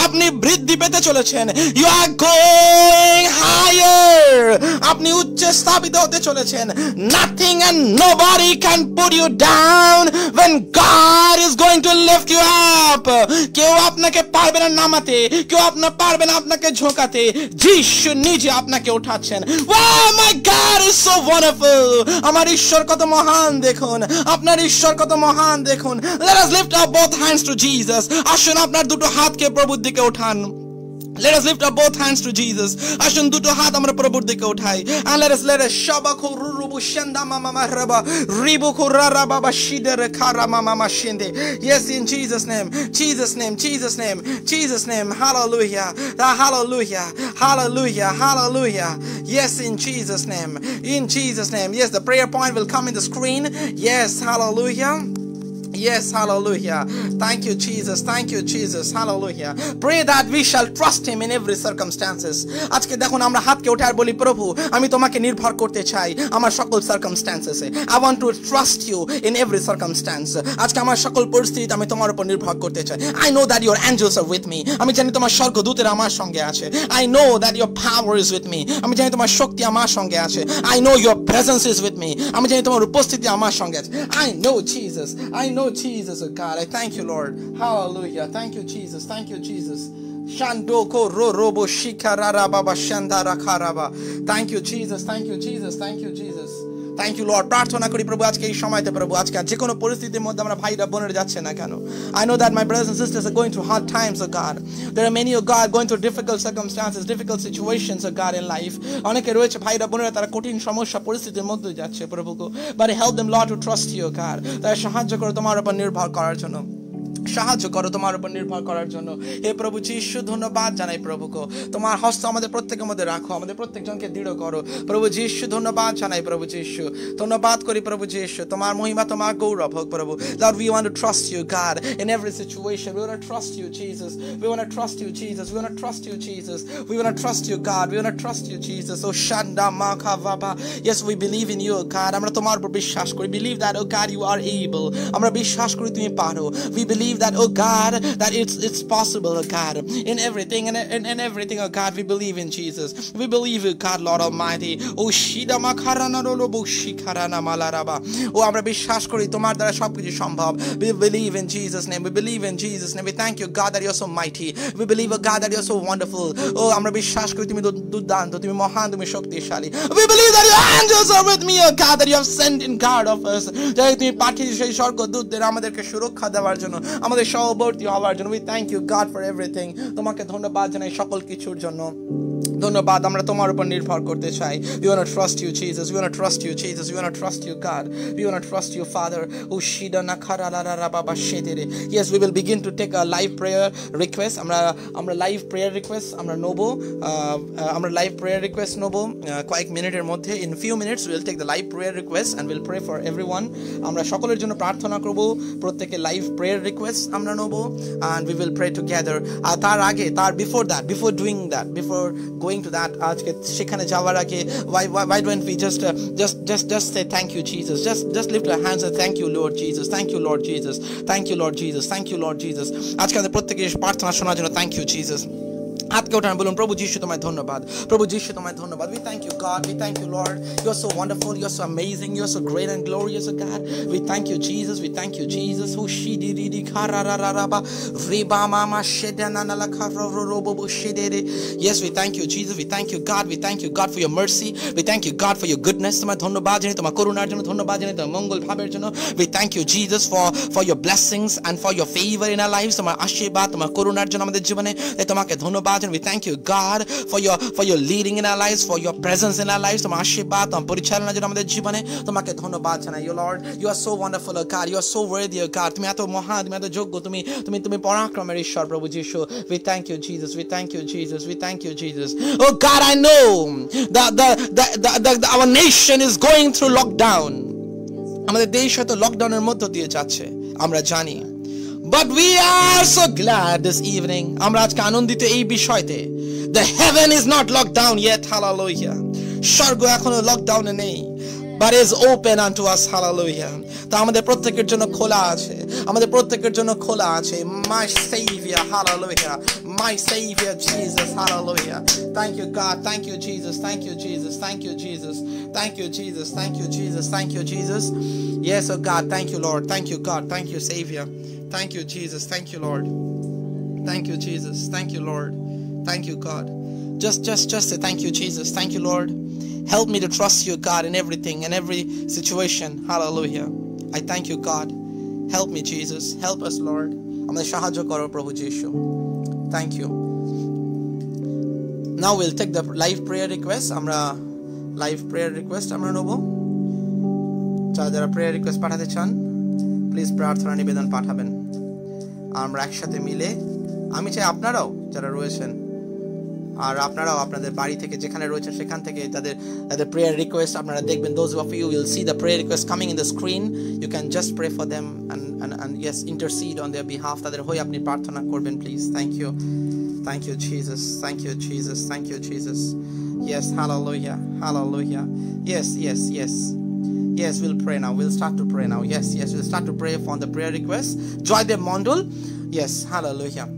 আপনি বৃদ্ধি পেতে চলেছেন। ইউ আর গোয়িং হায়ার আপনি উচ্চ স্থাপিত হতে চলেছেন। Nothing and nobody can put you down when God is going to lift you up কেউ আপনাকে পারবে না নামাতে। কেউ আপনার পারবে না আপনাকে ঝোঁকাতে। যিশু নিজে আপনাকে উঠাচ্ছেন। Wow! my God is so wonderful আমার ঈশ্বর কত মহান দেখুন আপনার ঈশ্বর কত মহান দেখুন let us lift up both hands to Jesus আসুন আপনার দুটো হাতকে প্রভুর দিকে উঠান Let us lift up both hands to Jesus. আসুন দুটো হাত আমরা প্রভুর দিকে উঠাই and let us let us shaba kurubu shanda mama maraba ribu kurara baba shidere kara mama mashinde. Yes, in Jesus' name, Jesus' name, Jesus' name, Jesus' name. Hallelujah, Ah, hallelujah, hallelujah, hallelujah. Yes, in Jesus' name, in Jesus' name. Yes, the prayer point will come in the screen. Yes, hallelujah. Yes, hallelujah. Thank you, Jesus. Thank you, Jesus. Hallelujah. Pray that we shall trust Him in every circumstances. আজকে দেখুন আমরা হাতকে উঠে আর বলি প্রভু আমি তোমাকে নির্ভর করতে চাই আমার সকল সার্কামস্ট্যান্সেসে I want to trust you in every circumstance আজকে আমার সকল পরিস্থিতিতে আমি তোমার উপর নির্ভর করতে চাই I know that your angels are with me আমি জানি তোমার স্বর্গদূতের আমার সঙ্গে আছে I know that your power is with me আমি জানি তোমার শক্তি আমার সঙ্গে আছে I know your presence is with me আমি জানি তোমার উপস্থিতি আমার সঙ্গে আছে I know Jesus I know Jesus, oh God. I thank you, Lord. Hallelujah. Thank you, Jesus. Thank you, Jesus. Shandoko ro robo shikarara baba shandara karaba. Thank you, Jesus. Thank you, Jesus. Thank you, Jesus. Thank you Lord প্রার্থনা করি প্রভু, আজকে এই সময়তে প্রভু, আজকে যে কোনো পরিস্থিতির মধ্যে আমরা ভাইরা, বোনের যাচ্ছে না কেন? I know that my brothers and sisters are going through hard times of God there are many oh God going through difficult circumstances difficult situations of God in life অনেকে রয়েছে ভাইরা, বোনেরা, তারা কঠিন সমস্যা, পরিস্থিতির মধ্যে যাচ্ছে প্রভুকে but help them Lord to trust you God তারা সাহায্য করে তোমার উপর নির্ভর করার জন্য। সাহায্য করো তোমার উপর নির্ভর করার জন্য হে প্রভু যিশু ধন্যবাদ জানাই প্রভুকে তোমার হস্ত আমাদের প্রত্যেকের মধ্যে রাখো আমাদের প্রত্যেকজনকে দৃঢ় করো প্রভু যিশু ধন্যবাদ জানাই প্রভু যিশু ধন্যবাদ করি প্রভু যিশু তোমার মহিমা তোমার গৌরব হোক প্রভু to trust you God in every situation we want to trust you Jesus we want to trust you Jesus we want to trust you Jesus we want to trust you God we want to trust you Jesus oh shanda makavaba yes we believe in you God আমরা তোমার উপর বিশ্বাস করি believe that oh God you are able আমরা বিশ্বাস করি তুমি পারো we believe that oh God that it's it's possible oh God in everything and in, in everything oh God we believe in Jesus we believe you God Lord Almighty oh shida makarana rolo bushikarana malaraba oh আমরা বিশ্বাস করি তোমার দ্বারা সবকিছু সম্ভব we believe in Jesus name we believe in Jesus name we thank you God that you're so mighty we believe oh God that you're so wonderful oh আমরা বিশ্বাস করি তুমি দু- দুর্দান্ত তুমি মহান তুমি শক্তিশালী we believe that your angels are with me oh God that you have sent in guard of us যাই তুমি পাঠিয়েছো সেই স্বর্গদূতদের আমাদেরকে সুরক্ষা দেওয়ার জন্য আমাদের সহবর্তী হওয়ার জন্য we thank you God for everything তোমাকে ধন্যবাদ জানাই সকল কিছুর জন্য ধন্যবাদ, আমরা তোমার উপর নির্ভর করতে চাই। ইউ ওয়ান ট্রাস্ট ইউ চিজ ইউ ওয়ান ট্রাস্ট ইউ চিজ you want trust you car you want trust you father ও শিডা না খারা লা লা বাবা সেদে রে yes we will begin to take a live prayer request আমরা আমরা লাইভ প্রেয়ার রিকোয়েস্ট আমরা নেব আমরা লাইভ প্রেয়ার রিকোয়েস্ট নেব কয়েক মিনিটের মধ্যে in few minutes will take the live prayer request and will pray for every আমরা সকলের জন্য প্রার্থনা করব, প্রত্যেকে লাইভ প্রেয়ার রিকোয়েস্ট আমরা নেব and we will pray together আর তার আগে, তার before that before doing that before go going to that আজকে সেখানে যাওয়ার আগে why why, why don't we just uh, just just just say thank you Jesus just just lift our hands and thank you Lord Jesus thank you Lord Jesus thank you Lord Jesus thank you Lord Jesus আজকে আমাদের প্রত্যেকে প্রার্থনা শোনার জন্য thank you Jesus হাতকে ওঠান বলুন প্রভু যিশু তোমায় ধন্যবাদ প্রভু যিশু তোমায় ধন্যবাদ we thank you God we thank you Lord you are so wonderful you are so amazing you are so great and glorious oh God we thank you Jesus we thank you Jesus who she di di di karararaba riba mama shedana nala karorobo shedere yes we thank you Jesus we thank you God we thank you God for your mercy we thank you God for your goodness তোমার ধন্যবাদ জানি তোমার করুণার জন্য ধন্যবাদ জানি তোমার মঙ্গল ভাবের জন্য we thank you Jesus for for your blessings and for your favor in our lives তোমার আশীর্বাদ তোমার করুণার জন্য আমাদের জীবনে তাই তোমাকে ধন্যবাদ ধন্যবাদ we thank you God for your for your leading in our lives for your presence in our lives তোমার আশীর্বাদ তোমার পরিচালনা জন্য আমাদের জীবনে তোমাকে ধন্যবাদ জানাই you Lord you are so wonderful oh God you are so worthy oh God তুমি এত মহান তুমি এত যোগ্য তুমি তুমি তুমি পরাক্রমের ঈশ্বর প্রভু যিশু we thank you Jesus we thank you Jesus we thank you Jesus oh God I know that the, the, the, the, the our nation is going through lockdown আমাদের দেশ হয়তো লকডাউনের মধ্য দিয়ে যাচ্ছে আমরা জানি But we are so glad this evening আমরা আজকে আনন্দিত এই বিষয়তে the heaven is not lockdown yet hallelujah স্বর্গ এখনো লকডাউনে নেই but is open unto us hallelujah তা আমাদের প্রত্যেকের জন্য খোলা আছে আমাদের প্রত্যেকের জন্য খোলা আছে my saviour hallelujah my saviour Jesus hallelujah thank you God thank you Jesus thank you Jesus thank you Jesus thank you Jesus thank you Jesus thank you Jesus Yes, oh God, thank you, Lord. Thank you, God. Thank you, Savior. Thank you, Jesus. Thank you, Lord. Thank you, Jesus. Thank you, Lord. Thank you, God. Just, just, just say thank you, Jesus. Thank you, Lord. Help me to trust you, God, in everything, in every situation. Hallelujah. I thank you, God. Help me, Jesus. Help us, Lord. আমাদের সাহায্য করো প্রভু যিশু thank you now will take the live prayer request আমরা live prayer request আমরা নেবো যারা যারা প্রেয়ার রিকোয়েস্ট পাঠাতে চান প্লিজ প্রার্থনা নিবেদন পাঠাবেন আমরা একসাথে মিলে আমি চাই আপনারাও যারা রয়েছেন আর আপনারাও আপনাদের বাড়ি থেকে যেখানে রয়েছেন সেখান থেকে তাদের তাদের প্রেয়ার রিকোয়েস্ট আপনারা দেখবেন those of you will see the prayer request coming in the screen you can just pray for them and and yes intercede on their behalf তাদের হয়ে আপনি প্রার্থনা করবেন please thank you thank you Jesus thank you Jesus thank you Jesus Yes, hallelujah, hallelujah. Yes, yes, yes. Yes, we'll pray now. We'll start to pray now. Yes, yes, we'll start to pray for the prayer request. Joydev Mondul. Yes, hallelujah.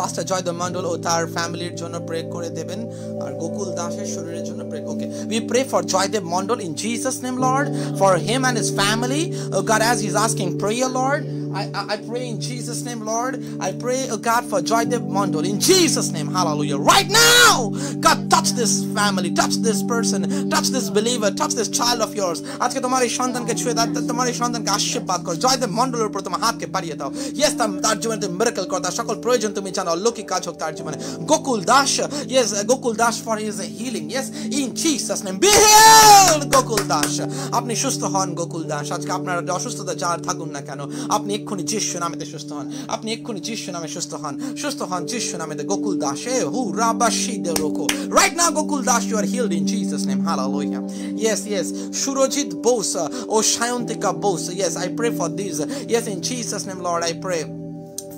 পাস্টার Joydeb Mondal ও তার ফ্যামিলির জন্য pray করে দেবেন আর গোকুল দাসের শরীরের জন্য pray okay we pray for Joydeb Mondal in Jesus name Lord for him and his family God as is asking prayer Lord I, I, I pray in Jesus' name, Lord. I pray, oh God, for Joydev Mondol. In Jesus' name, hallelujah. Right now, God, touch this family, touch this person, touch this believer, touch this child of yours. আজকে তোমার এই সন্তানকে ছুঁয়ে দাও তোমার এই সন্তানকে আশীর্বাদ করো। জয়দেব মন্ডলের উপর তোমার হাতকে পাড়িয়ে দাও। ইয়েস তার জীবনে তুমি মিরাকল করো তার সকল প্রয়োজন তুমি জানো অলৌকিক কাজ হোক তার জীবনে। Gokul Das yes Gokul Das for his healing yes in Jesus name be healed Gokul Das. আপনি সুস্থ হন গোকুল দাস। আজকে আপনার অসুস্থতা যার থাকুন না কেন আপনি এক্ষুনি যিশু নামেতে সুস্থ হন। আপনি এক্ষুনি যিশু নামে সুস্থ হন। সুস্থ হন যিশু নামেতে গোকুল দাস। হু রাবাশি দে রোকো Right now, Gokul Das, you are healed in Jesus' name. Hallelujah. Yes, yes. Shurojit Bose, Oshayontika Bose. Yes, I pray for this. Yes, in Jesus' name, Lord, I pray.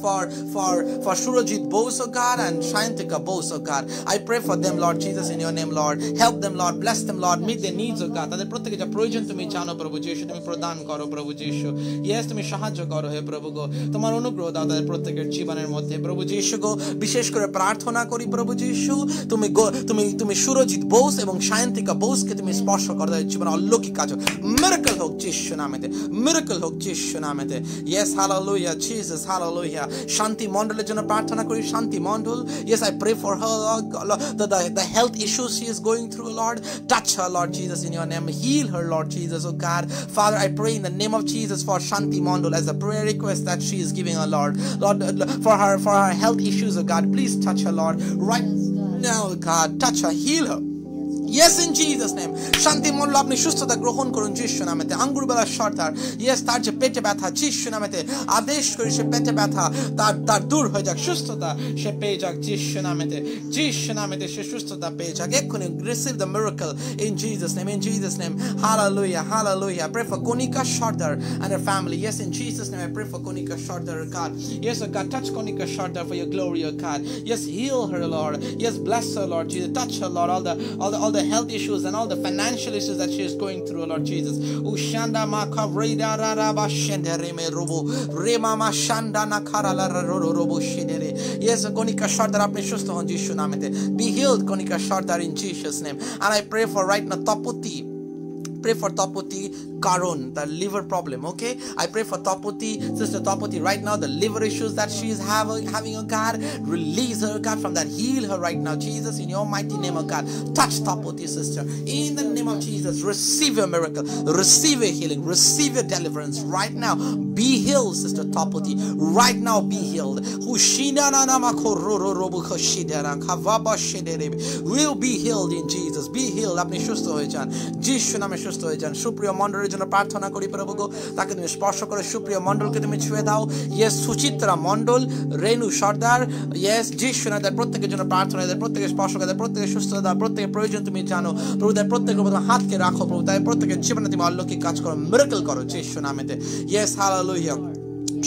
For for for Surajit Bose, oh God, and Shayantika Bose, oh God. I pray for them, Lord Jesus, in your name, Lord. Help them, Lord. Bless them, Lord. Meet their needs, oh God. তাদের প্রত্যেকে যা প্রয়োজন তুমি জানো প্রভু যিশু তুমি প্রদান করো প্রভু যিশু ইয়েস তুমি সাহায্য করো হে প্রভু গো তোমার অনুগ্রহ দাও তাদের প্রত্যেকের জীবনের মধ্যে প্রভু যিশু গো বিশেষ করে প্রার্থনা করি প্রভু যিশু তুমি তুমি তুমি সুরজিৎ বোস এবং সায়ন্তিকা বোসকে তুমি স্পর্শ করো তাদের জীবনে অলৌকিক কাজ হোক মিরাকল হোক যিশু নামেতে মিরাকল হোক যিশু নামেতে yes hallelujah Jesus hallelujah শান্তি মন্ডলের জন্য প্রার্থনা করি Shanti Mondal yes I pray for her the, the, the health issues she is going through lord touch her lord jesus in your name heal her lord jesus oh god father i pray in the name of jesus for shanti mondal as a prayer request that she is giving her lord lord for her for her health issues oh god please touch her lord right now god touch her heal her yes in Jesus name Shanti Malla আপনি সুস্থতা গ্রহণ করুন যিশু নামেতে আঙ্গুরবেলা সর্দার yes তার যে পেটে ব্যথা যিশু নামেতে আদেশ করি সে পেটে ব্যথা তার তার দূর হয়ে যাক সুস্থতা সে পেয়ে যাক যিশু নামেতে যিশু নামেতে সে সুস্থতা পেয়ে যাক এক্ষুনি receive the miracle in Jesus name in Jesus name hallelujah hallelujah pray for Konika Shardar and her family yes in Jesus name I pray for Konika Shardar God yes oh God touch Konika Shardar for your glory oh God yes heal her Lord yes bless her Lord Jesus touch her Lord all the all the all the health issues and all the financial issues that she is going through, Lord Jesus. Ushanda raraba robo rema ma shanda nakara la robo. Yes, Konika Shardar apne shusto hon Jishu namete. Be healed, Konika Shardar in Jesus' name. And I pray for right now Tapoti pray for Tapoti Karon, the liver problem, okay? I pray for Tapoti, Sister Tapoti, right now, the liver issues that she is having, having, oh God, release her, God, from that. Heal her right now, Jesus, in your mighty name, oh God. Touch Tapoti, sister. In the name of Jesus, receive your miracle, receive your healing, receive your deliverance right now. Be healed, Sister Tapoti. Right now, be healed. Will be healed in Jesus. Be healed. আপনি সুস্থ হয়ে যান যিশু নামে সুস্থ হয়ে যান। সুপ্রিয় মণ্ডলের জন্য প্রার্থনা করি প্রভু গো তাকে তুমি স্পর্শ করে সুপ্রিয় মণ্ডলকে তুমি ছুঁয়ে দাও। ইয়েস, সুচিত্রা মণ্ডল, রেণু সর্দার, ইয়েস যিশু না প্রত্যেকের জন্য প্রার্থনা দেয় প্রত্যেকের স্পর্শ করে প্রত্যেকের সুস্থ দাও প্রত্যেকের প্রয়োজন তুমি জানো। প্রভু, তাই প্রত্যেকের প্রথম হাতকে রাখো প্রভু, তাই প্রত্যেকের জীবনে তুমি অলৌকিক কাজ করো মিরাকল করো যিশু নামেতে। ইয়েস হালেলুয়া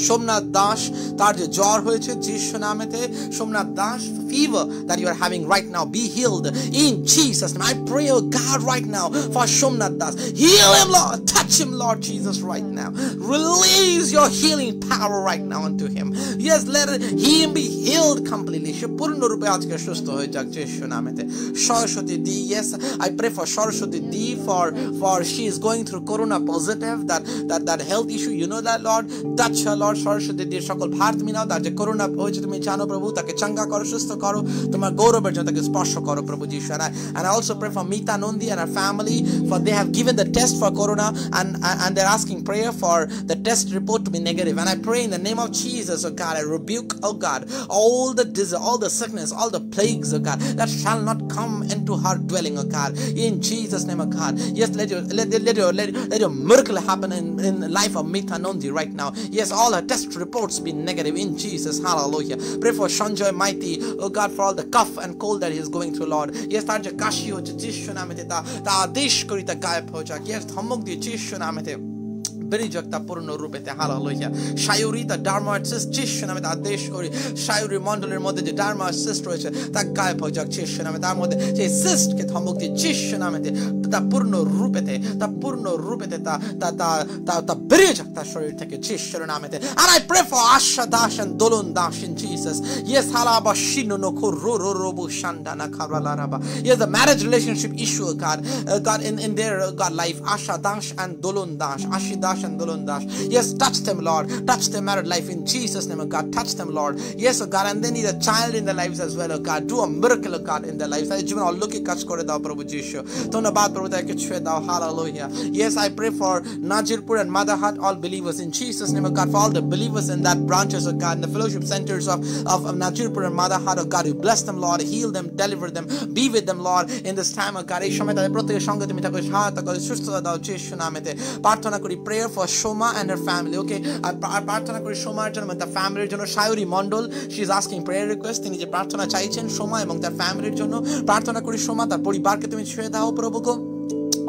সোমনাথ দাস তার যে জ্বর হয়েছে যিশু নামেতে Somnath Das fever that you are having right now be healed in Jesus name I pray oh God right now for Somnath Das heal him Lord touch him Lord Jesus right now release your healing power right now unto him yes let him be healed completely সে পূর্ণরূপে আজকে সুস্থ হয়ে যাক যিশু নামেতে সরস্বতী দি yes I pray for Saraswati the for for she is going through corona positive that that that health issue you know that Lord touch her Lord Saraswati দিয়ে সকল ভার তুমি নাও তার যে করোনা হয়েছে তুমি জানো প্রভু তাকে চাঙ্গা করো সুস্থ করো তোমার গৌরবের জন্য তাকে স্পর্শ করো প্রভু যিশু and I, and I also pray for Mita Nondi and her family for they have given the test for corona and and they're asking prayer for the test report to be negative and I pray in the name of Jesus oh God I rebuke oh God all the disease all the sickness all the plagues oh God that shall not come into her dwelling oh God in Jesus name oh God yes let your let, let your let, let your miracle happen in in the life of Mita Nondi right now yes all her test reports be negative in Jesus, hallelujah. Pray for Shanjoy Mighty oh God, for all the cough and cold that he is going through, Lord. Yes যিশু নামেতে তা তা আদেশ করি তা গায়েব হয়ে যাক yes ধমক দিয়ে যিশু নামেতে বেরিজকতা পূর্ণ রূপেতে হালা লইয়া সায়ুরি তা ডার্মাইসিস যিশু নামে তা আদেশ করি সায়ুরি মণ্ডলের মধ্যে যে ডার্মাইসিস রয়েছে তা গায়েব হয়ে যাক নামে তার মধ্যে যে সিস্টকে ধমক দিয়ে যিশু নামেতে তা পূর্ণ রূপেতে তা পূর্ণ রূপেতে তা তা তা তা তা বেরিয়ে যাক তার শরীর থেকে যিশুর নামেতে আর I pray for Asha Das and Dolon Das in Jesus yes halaba shino no koro ro ro bu shanda na karala raba yes the marriage relationship issue God uh, God in in their uh, God life Asha Dash and Dolon Dash Ashi Dash and Dolon Dash yes touch them Lord touch their married life in Jesus name oh God touch them Lord yes oh God and they need a child in their lives as well oh God do a miracle oh God in their lives তাই জীবন অলৌকিক কাজ করে দাও প্রভু যিশু ধন্যবাদ প্রভু তাকে ছুঁয়ে দাও hallelujah yes I pray for Najirpur and Madahat all believers in Jesus name oh God for all the believers in that branches of God in the fellowship centers of of, of Najirpur and Madahat oh God you bless them Lord heal them deliver them be with them Lord in this time oh God এই সময় তাদের প্রত্যেকের সঙ্গে তুমি তাকে সহায়তা করে সুস্থতা দাও যিশু নামেতে প্রার্থনা করি prayer for Soma and her family okay আর প্রার্থনা করি সোমার জন্য তার ফ্যামিলির জন্য Sayuri Mondal she is asking prayer request তিনি যে প্রার্থনা চাইছেন সোমা এবং তার ফ্যামিলির জন্য প্রার্থনা করি সোমা তার পরিবারকে তুমি ছুঁয়ে দাও প্রভু গো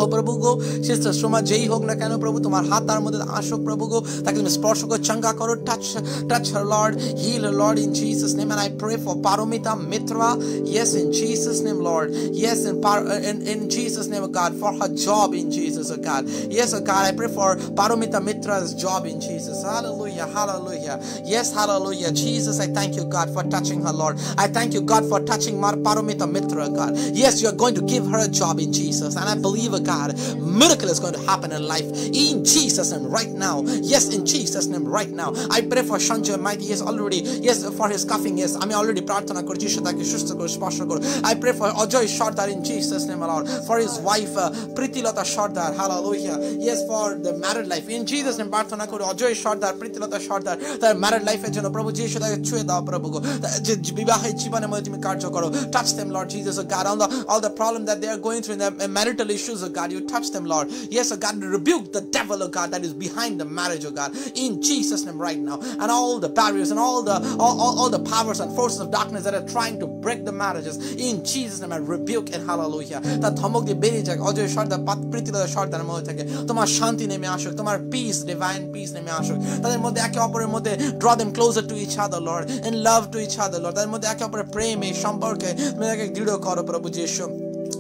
ও প্রভু গো সিস্টার সোমা যেই হোক না কেন প্রভু তোমার হাত তার মধ্যে আসুক প্রভু গো তাকে তুমি স্পর্শ করে চাঙ্গা করো touch touch her Lord heal her Lord in Jesus name and I pray for Paromita Mitra yes in Jesus name Lord yes in Par in, in Jesus name oh God for her job in Jesus oh God yes oh God I pray for Paromita Mitra's job in Jesus hallelujah hallelujah yes hallelujah Jesus I thank you God for touching her Lord I thank you God for touching Mar Paromita Mitra God yes you are going to give her a job in Jesus and I believe oh God miracle is going to happen in life in Jesus name right now yes in Jesus name right now I pray for Shanjo Mighty yes already yes for his coughing yes আমি already প্রার্থনা করছি সে তাকে সুস্থ করে স্পর্শ করো I pray for Ajoy Sardar in Jesus name Lord for his wife uh, Pritilata Sardar hallelujah yes for the married life in Jesus name প্রার্থনা করি অজয় সর্দার প্রীতিলতা সর্দার তার ম্যারেড লাইফের জন্য প্রভু যিশু তাকে ছুঁয়ে দাও প্রভু গো যে বিবাহের জীবনের মধ্যে তুমি কার্য করো touch them Lord Jesus oh God all the all the problem that they are going through in their marital issues oh God you touch them Lord yes oh God rebuke the devil oh God that is behind the marriage oh God in Jesus name right now and all the barriers and all the all, all, all the powers and forces of darkness that are trying to break the marriages in Jesus name I rebuke and hallelujah তার ধমক দিয়ে বেরিয়ে যাক অজয় সর্দার প্রীতিলতা সর্দার মধ্যে থেকে তোমার শান্তি নেমে আসুক তোমার পিস ডিভাইন পিস নেমে আসুক তাদের মধ্যে একে অপরের মধ্যে draw them closer to each other Lord in love to each other Lord তাদের মধ্যে একে অপরের প্রেম এই সম্পর্কে তুমি তাকে দৃঢ় করো প্রভু যিশু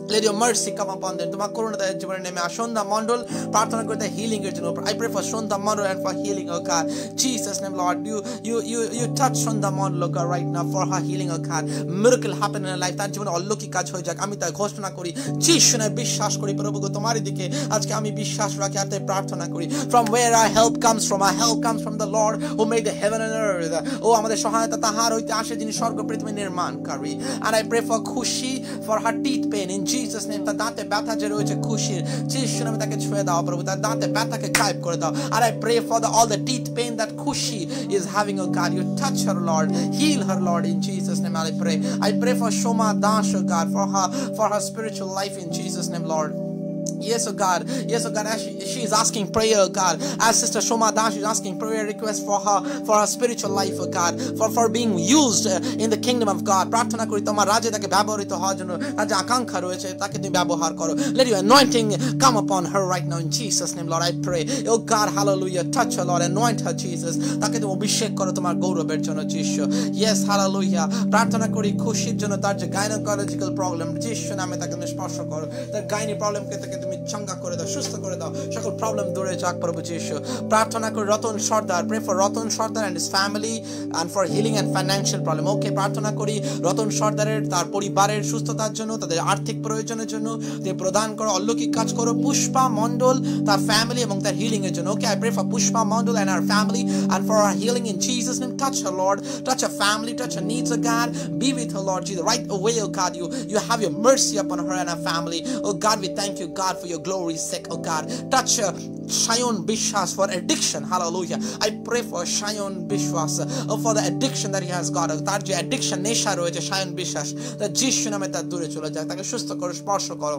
Let your mercy come upon them. তোমার করুণা তাদের জীবনে নেমে আস সন্ধ্যা মণ্ডল প্রার্থনা করে তার হিলিং এর জন্য I pray for Sandhya Mondal and for healing oh God Jesus name Lord you you you you touch Sandhya oh God right now for her healing oh God miracle happen in her life তার জীবনে অলৌকিক কাজ হয়ে যাক আমি তাই ঘোষণা করি যিশু নামে বিশ্বাস করি প্রভু তোমারই দিকে আজকে আমি বিশ্বাস রাখি আর তাই প্রার্থনা করি from where our help comes from our help comes from the Lord who made the heaven and earth ও আমাদের সহায়তা তাহার হইতে আসে যিনি স্বর্গ পৃথিবী নির্মাণকারী and I pray for খুশি for her teeth pain in Jesus name তার দাঁতে ব্যথা যে রয়েছে খুশির যিশু নামে তাকে ছুঁয়ে দাও প্রভু তার দাঁতে ব্যথাকে গায়েব করে দাও and I pray for the all the teeth pain that খুশি is having oh God you touch her Lord heal her Lord in Jesus name I pray I pray for Shoma Dash oh God for her for her spiritual life in Jesus name Lord Yes, oh God. Yes, oh God. As she, she is asking prayer, oh God. As Sister Shoma Dash is asking prayer request for her, for her spiritual life, oh God. For, for being used uh, in the kingdom of God. প্রার্থনা করি তোমার রাজ্যে তাকে ব্যবহৃত হওয়ার জন্য তার যে আকাঙ্ক্ষা রয়েছে তাকে তুমি ব্যবহার করো your anointing come upon her right now in Jesus name, Lord. I pray. Oh God, hallelujah. Touch her, Lord. Anoint her, Jesus. তাকে তুমি অভিষেক করো তোমার গৌরবের জন্য Yes, hallelujah. প্রার্থনা করি খুশির জন্য তার যে গাইনোকোলজিক্যাল প্রবলেম যিশু নামে তাকে তুমি স্পর্শ করো তার গাইনি প্রবলেমকে তাকে তুমি চাঙ্গা করে দাও, সুস্থ করে দাও। সকল প্রবলেম দূরে যাক, প্রভু যিশু। প্রার্থনা করি, Ratan Sardar pray for Ratan Sardar and his family and for healing and financial problem okay প্রার্থনা করি, রতন সর্দারের, তার পরিবারের সুস্থতার জন্য, তাদের আর্থিক প্রয়োজনের জন্য, তুমি প্রদান করো, অলৌকিক কাজ করো, পুষ্পা মণ্ডল, তার ফ্যামিলি এবং তার হিলিং এর জন্য। Okay I pray for Pushpa Mondal and her family and for her healing in Jesus name touch her Lord touch her family touch her needs oh God be with her, lord jesus. Right away oh god, you you have your mercy upon her and her family oh god, we thank you, god for your glory's sake oh god touch uh, Shayon Bishwas for addiction hallelujah I pray for Shayon Bishwas uh, for the addiction that he has got তার যে addiction নেশা রয়েছে শায়ন বিশ্বাস তা যিশু নামে তার দূরে চলে যায় তাকে সুস্থ করো স্পর্শ করো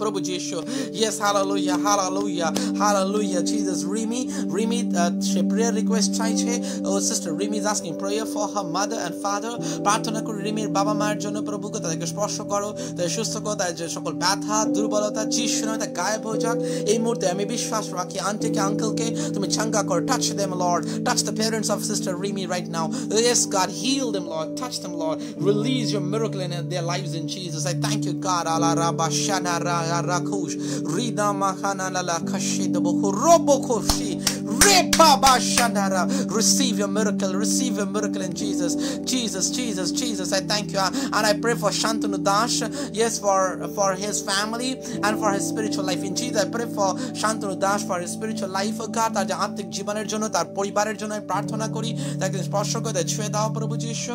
প্রভু যিশু yes hallelujah hallelujah hallelujah jesus rimi rimi uh, সে prayer request চাইছে oh sister rimi is asking prayer for her mother and father প্রার্থনা করি রিমির বাবা মায়ের জন্য প্রভুকে তাদেরকে স্পর্শ করো তাদের সুস্থ করো তাদের যে সকল ব্যথা দুর্বলতা যিশু নামে তা গায়েব হয়ে যাক এই মুহূর্তে আমি বিশ্বাস রাখি আন্টিকে আঙ্কেলকে তুমি চাঙ্গা করো touch them lord touch the parents of sister rimi right now yes god heal them lord touch them lord release your miracle in their lives in jesus i thank you god ala rabba shana ra rakush rida mahana la kashid boku robokoshi repa bashanara receive your miracle receive your miracle in jesus jesus jesus jesus i thank you and i pray for shantanu dash yes for for his family and for his spiritual life in jesus i pray for shantanu dash for his spiritual life oh god তার যে আত্মিক জীবনের জন্য তার পরিবারের জন্য আমি প্রার্থনা করি তাকে স্পর্শ করে ছুঁয়ে দাও প্রভু যিশু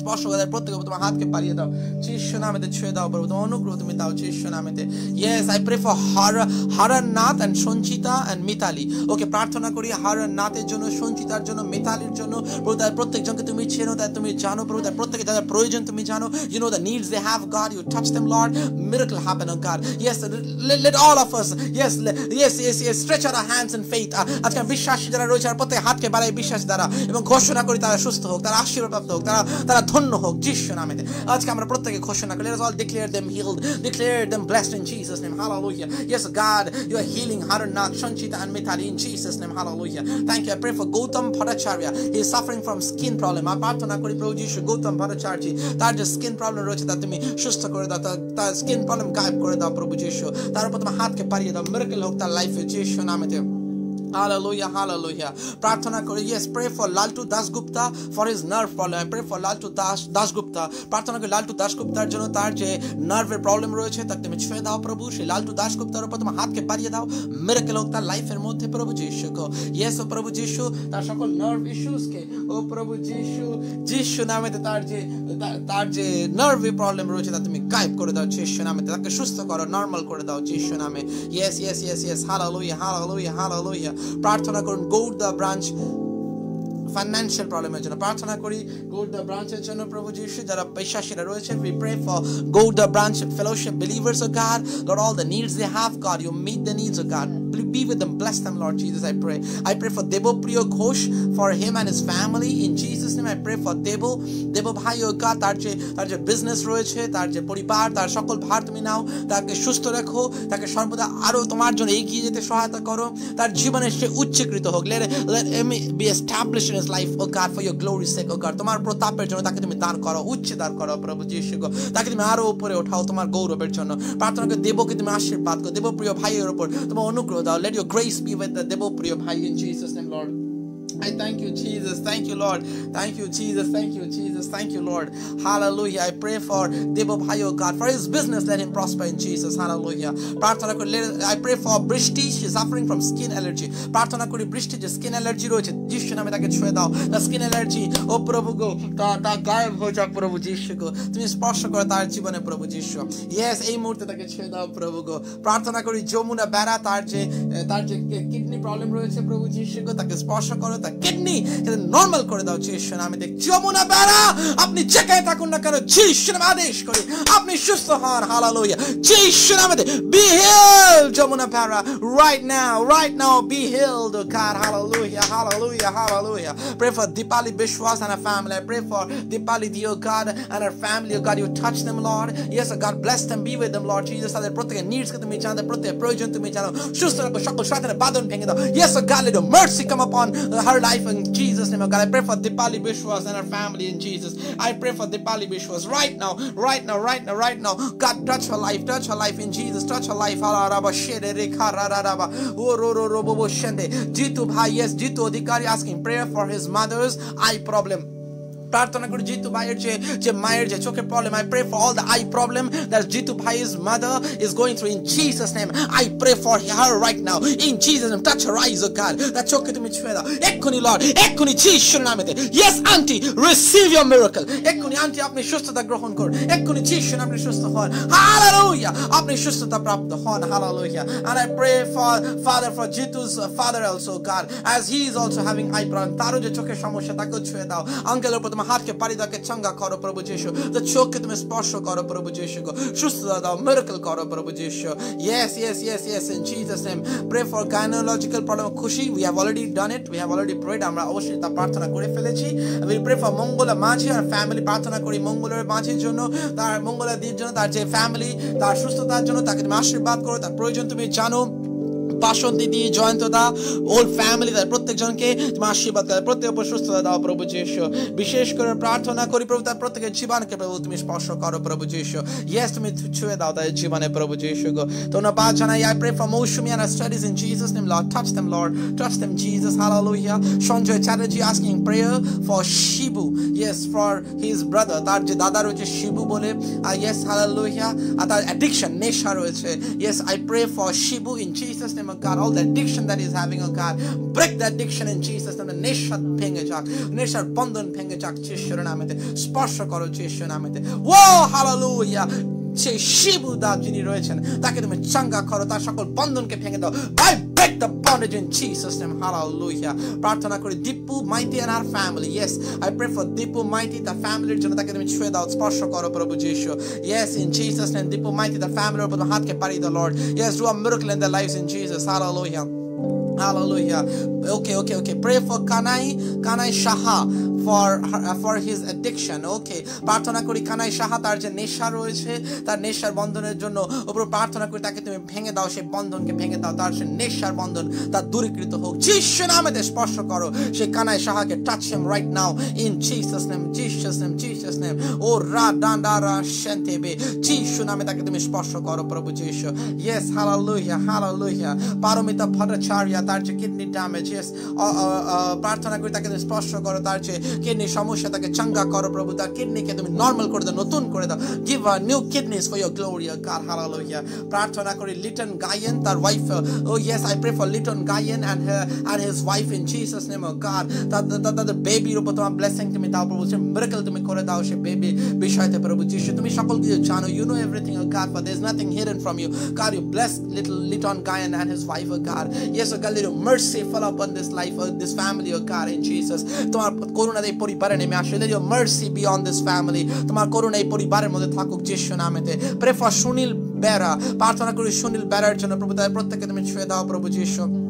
স্পর্শ করে প্রত্যেক তোমার হাতকে পালিয়ে দাও। যিশু নামেতে ছুঁয়ে দাও প্রভু, তোমার অনুগ্রহ তুমি দাও যিশু নামেতে yes I pray for Har Haranath and Sanchita and Mitali okay প্রার্থনা করি হরন নাথের জন্য সঞ্চিতার জন্য মিতালির জন্য। প্রভু, তার প্রত্যেকজনকে তুমি চেনো তাই তুমি জানো প্রভু, তার প্রত্যেকে যাদের প্রয়োজন তুমি জানো। You know the needs they have God you touch them Lord miracle happen on God yes let all of us yes yes yes yes stretch our hands in faith আজকে বিশ্বাসী যারা রয়েছে আর প্রত্যেক হাতকে বাড়াই বিশ্বাস দ্বারা। এবং ঘোষণা করি তারা সুস্থ হোক, তারা আশীর্বাদ প্রাপ্ত হোক, তারা তারা ধন্য হোক যিশু নামেতে আজকে আমরা প্রত্যেকে ঘোষণা করি let's all declare them healed declare them blessed in Jesus name hallelujah yes God you are healing Harnath Sanchita and Mithali in Jesus name hallelujah thank you I pray for Gautam Bhattacharya he is suffering from skin problem আমি প্রার্থনা করি প্রভু যিশু গৌতম ভট্টাচার্য তার যে skin problem রয়েছে তা তুমি সুস্থ করে দাও তার স্কিন প্রবলেম গায়েব করে দাও প্রভু যিশু তার উপর তোমার হাতকে পারিয়ে দাও মিরাকেল হোক তার লাইফে যিশু নামেতে Hallelujah, hallelujah. প্রার্থনা করি yes pray for Laltu Das Gupta for his nerve problem I pray for Laltu Das Das Gupta প্রার্থনা করি লালটু দাস গুপ্তার জন্য তার যে নার্ভের প্রবলেম রয়েছে তাকে তুমি ছুঁয়ে দাও প্রভু সেই লালটু দাস গুপ্তার উপর তোমার হাতকে পারিয়ে দাও মেরেকেল হোক তার লাইফের মধ্যে প্রভু যিশু কো ইয়েস ও প্রভু যিশু তার সকল নার্ভ ইস্যুসকে ও প্রভু যিশু যিশু নামেতে তার যে তার যে নার্ভে প্রবলেম রয়েছে তা তুমি গায়েব করে দাও যিশু নামেতে। তাকে সুস্থ করো নর্মাল করে দাও যিশু নামে। Yes yes yes yes hallelujah hallelujah hallelujah প্রার্থনা করুন, গৌড়দা ব্রাঞ্চ ফাইন্যান্সিয়াল প্রবলেমের জন্য প্রার্থনা করি গৌড়দা ব্রাঞ্চের জন্য প্রভু যিশু যারা বিশ্বাসীরা রয়েছে we pray for Gourda branch fellowship believers of God Lord all the needs they have God you meet the needs of God be with them bless them lord jesus i pray i pray for debo priyo ghosh for him and his family in jesus name i pray for debo debo ভাই ও গা তার যে তার যে business রয়েছে তার যে পরিবার তার সকল ভার তুমি নাও তাকে সুস্থ রেখো তাকে সর্বদা আরও তোমার জন্য এগিয়ে যেতে সহায়তা করো তার জীবনে সে উচ্চকৃত হোক him be established in his life oh god, for your glory sake oh god. তোমার প্রতাপের জন্য তাকে তুমি দান করো, উচ্চ দান করো, প্রভু যিশু গো। তাকে তুমি আরও উপরে ওঠাও তোমার গৌরবের জন্য। প্রার্থনা করে দেবকে তুমি আশীর্বাদ করো। দেবপ্রিয় ভাইয়ের উপর তোমার অনুগ্রহ দাও। Let your grace be with the Debpriya ভাই in Jesus name Lord. I thank you, Jesus. Thank you, Lord. Thank you, Jesus. Thank you, Jesus. Thank you, Lord. Hallelujah. I pray for Debo Bhai, oh God, for his business. Let him prosper in Jesus. Hallelujah. প্রার্থনা করি I pray for বৃষ্টি is suffering from skin allergy. প্রার্থনা করি বৃষ্টি যে skin allergy রয়েছে যিশু নামে তাকে ছুঁয়ে দাও তার স্কিন অ্যালার্জি ও প্রভু গো তা তা গায়েব হয়ে যাক প্রভু যিশু গো তুমি স্পর্শ করো তার জীবনে প্রভু যিশু ইয়েস এই মুহূর্তে তাকে ছুঁয়ে দাও প্রভু গো প্রার্থনা করি যমুনা বেড়া তার যে তার যে কিডনি প্রবলেম রয়েছে প্রভু যিশু গো তাকে স্পর্শ করো তার কিডনি নর্মাল করে দাও যিশু নামে দেখ যমুনা বেড়া আপনি যেখানে থাকুন না কেন যিশু নামে আদেশ করি আপনি সুস্থ হন হালালুয়া যিশু নামে বি healed যমুনা বেড়া right now right now be healed oh God hallelujah hallelujah hallelujah pray for Dipali Bishwas and her family I pray for Dipali dear God and her family oh God you touch them Lord yes oh God bless them be with them Lord Jesus তাদের প্রত্যেকের needs কে তুমি জানো প্রত্যেকের প্রয়োজন তুমি জানো সুস্থ রাখো সকল শয়তানের বাঁধন ভেঙে দাও yes oh God let your mercy come upon uh, her life in Jesus name oh God. I pray for Dipali Bishwas and her family in Jesus. I pray for Dipali Bishwas right now right now right now right now. God touch her life touch her life in Jesus. Touch her life. Oh. Jitu bhai yes Jitu Adhikari asking prayer for his mother's. Eye problem প্রার্থনা করি, জিতু ভাইয়ের যে যে মায়ের যে চোখের problem I pray for all the eye problem that Jitu ভাই is mother is going through in Jesus name I pray for her right now in Jesus name touch her eyes oh God তার চোখকে তুমি ছুঁয়ে দাও। এক্ষুনি Lord, এক্ষুনি যিশুর নামেতে। Yes aunty receive your miracle এক্ষুনি আন্টি আপনি সুস্থতা গ্রহণ করুন। এক্ষুনি যিশুর নামে সুস্থ হন। হালেলুয়া আপনি সুস্থতা প্রাপ্ত হন। Hallelujah and I pray for father, for Jitu's father also, God. As he is also having eye problem, তারও যে চোখের সমস্যা, তাকেও ছুঁয়ে দাও। আঙ্কেলের উপর হাতকে পাড়ি দাও চাঙ্গা করো প্রভু যিশু তো চোখকে তুমি স্পর্শ করো প্রভু যিশু গো সুস্থতা দাও মিরাকল করো প্রভু যিশু yes yes yes yes in Jesus name pray for gynecological problem Khushi we have already done it. We have already prayed আমরা অবশ্যই তা প্রার্থনা করে ফেলেছি। We pray for Mangala Majhi R family প্রার্থনা করি মঙ্গলের মাঝির জন্য, তার মঙ্গলের দির জন্য, তার যে ফ্যামিলি তার সুস্থতার জন্য, তাকে তুমি আশীর্বাদ করো। তার প্রয়োজন তুমি জানো। বাসন্তী দা ওল ফ্যামিলি তার প্রত্যেকজনকে তুমি আশীর্বাদ করে, প্রত্যেক উপর সুস্থতা দাও প্রভু যিশু। বিশেষ করে প্রার্থনা করি প্রভু, তার প্রত্যেকের জীবনকে প্রভু, তুমি স্পর্শ করো প্রভু যিশু। ইয়েস তুমি ছুঁয়ে দাও তাদের জীবনে প্রভু যিশু গো। ধন্যবাদ জানাই I pray for Mousumi our studies in Jesus name, Lord. Touch them, Lord. Touch them, Jesus. Hallelujah. Sanjay Chatterjee asking prayer for Shibu. Yes, for his brother তার যে দাদা রয়েছে শিবু বলে। আর yes, hallelujah. আর তার addiction, নেশা রয়েছে। Yes, I pray for Shibu in Jesus name of God all the addiction that he's having oh God break the addiction in Jesus name the নেশা ভেঙে যাক নেশার বন্ধন ভেঙে যাক যিশুর নামেতে স্পর্শ করো যিশুর নামেতে ও hallelujah সেই শিবু দা যিনি রয়েছেন তাকে তুমি চাঙ্গা করো তার সকল বন্ধনকে ভেঙে দাও I break the bondage in Jesus name hallelujah প্রার্থনা করি Dipu Maiti and our family yes I pray for Dipu Maiti তার ফ্যামিলির জন্য তাকে তুমি ছুঁয়ে দাও স্পর্শ করো প্রভু যিশু yes in Jesus name Dipu Maiti তার ফ্যামিলির উপর তোমার হাতকে পাড়িয়ে দাও Lord yes do a miracle in their lives in Jesus hallelujah Hallelujah. Okay, okay, okay. Pray for Kanai, Kanai Shaha Her- for his addiction. Okay. প্রার্থনা করি কানাই সাহা, তার যে নেশা রয়েছে, তার নেশার বন্ধনের জন্য উপর প্রার্থনা করি, তাকে তুমি ভেঙে দাও, সেই বন্ধনকে ভেঙে দাও, তার সে নেশার বন্ধন, তার দূরীকৃত হোক যিশু নামেতে স্পর্শ করো, সেই Kanai সাহাকে touch him right now in Jesus name Jesus name Jesus name oh রা ডান্ডা রা শান্তিবে যিশু নামে তাকে তুমি স্পর্শ করো, প্রভু যিশু yes hallelujah hallelujah Paromita Bhattacharya, তার যে কিডনি ড্যামেজ ইয়েস প্রার্থনা করি তাকে তুমি স্পর্শ করো, তার যে কিডনি সমস্যা, তাকে চাঙ্গা করো প্রভু, তার কিডনিকে তুমি নর্মাল করে দাও, নতুন করে দাও। Give a new kidneys for your glory God hallelujah প্রার্থনা করি, লিটন গায়েন, তার wife O yes I pray for Liton Gayen and and his wife in Jesus name God তাদের বেবির উপর তোমার ব্লেসিং তুমি দাও, প্রভু, সে মিরাকল তুমি করে দাও, সে বেবি বিষয়তে, প্রভু যিশু, তুমি সকল কিছু জানো। You know everything God but there is nothing hidden from you God you bless little Liton Gayen and his wife God yes oh God little mercy fall upon this life of this family oh God, in Jesus তোমার করুণা এই পরিবারে নেমে আসে। let mercy mercy this family তোমার করুণা এই পরিবারের মধ্যে থাকুক যিশু নামেতে। প্রে ফর সুনীল বেড়া প্রার্থনা করি সুনীল বেড়ার জন্য। প্রভু তাদের প্রত্যেককে তুমি ছুঁয়ে দাও প্রভু যিশু।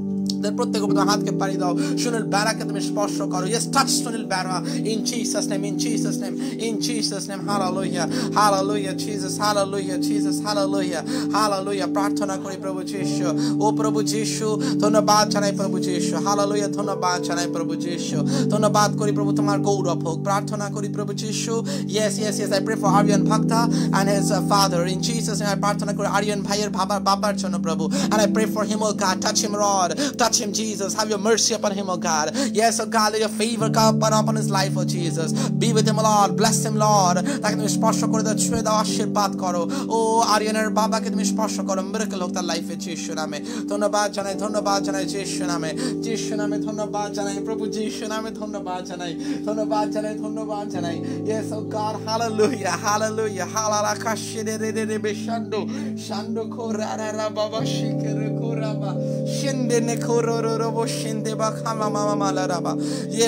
তাদের প্রত্যেকের উপর তোমার হাতকে পাড়ি দাও সুনীল বেড়াকে তুমি স্পর্শ করো yes touch Sunil Bera in Jesus name in Jesus name in Jesus name hallelujah hallelujah Jesus hallelujah Jesus hallelujah hallelujah প্রার্থনা করি প্রভু যিশু ও প্রভু যিশু ধন্যবাদ জানাই প্রভু যিশু হালেলুয়া ধন্যবাদ জানাই প্রভু যিশু ধন্যবাদ করি প্রভু তোমার গৌরব হোক প্রার্থনা করি প্রভু যিশু yes yes yes I pray for Aryan Bhakta and his uh, father in Jesus name I প্রার্থনা করি আরিয়ান ভাইয়ের বাবা বাবার জন্য প্রভু and I pray for him oh God touch him Lord touch him Jesus have your mercy upon him oh God yes oh God let your favor come upon, his life oh Jesus be with him Lord bless him Lord তাকে তুমি স্পর্শ করে দাও ছুঁয়ে দাও আশীর্বাদ করো ও আরিয়ানের বাবাকে তুমি স্পর্শ করো মিরাকল হোক তার লাইফে যিশু নামে ধন্যবাদ জানাই ধন্যবাদ জানাই যিশু নামে যিশু নামে ধন্যবাদ জানাই প্রভু যিশু নামে ধন্যবাদ জানাই ধন্যবাদ জানাই ধন্যবাদ জানাই yes oh God hallelujah hallelujah halala kashire re re re be shando shando korara ra baba shikere raba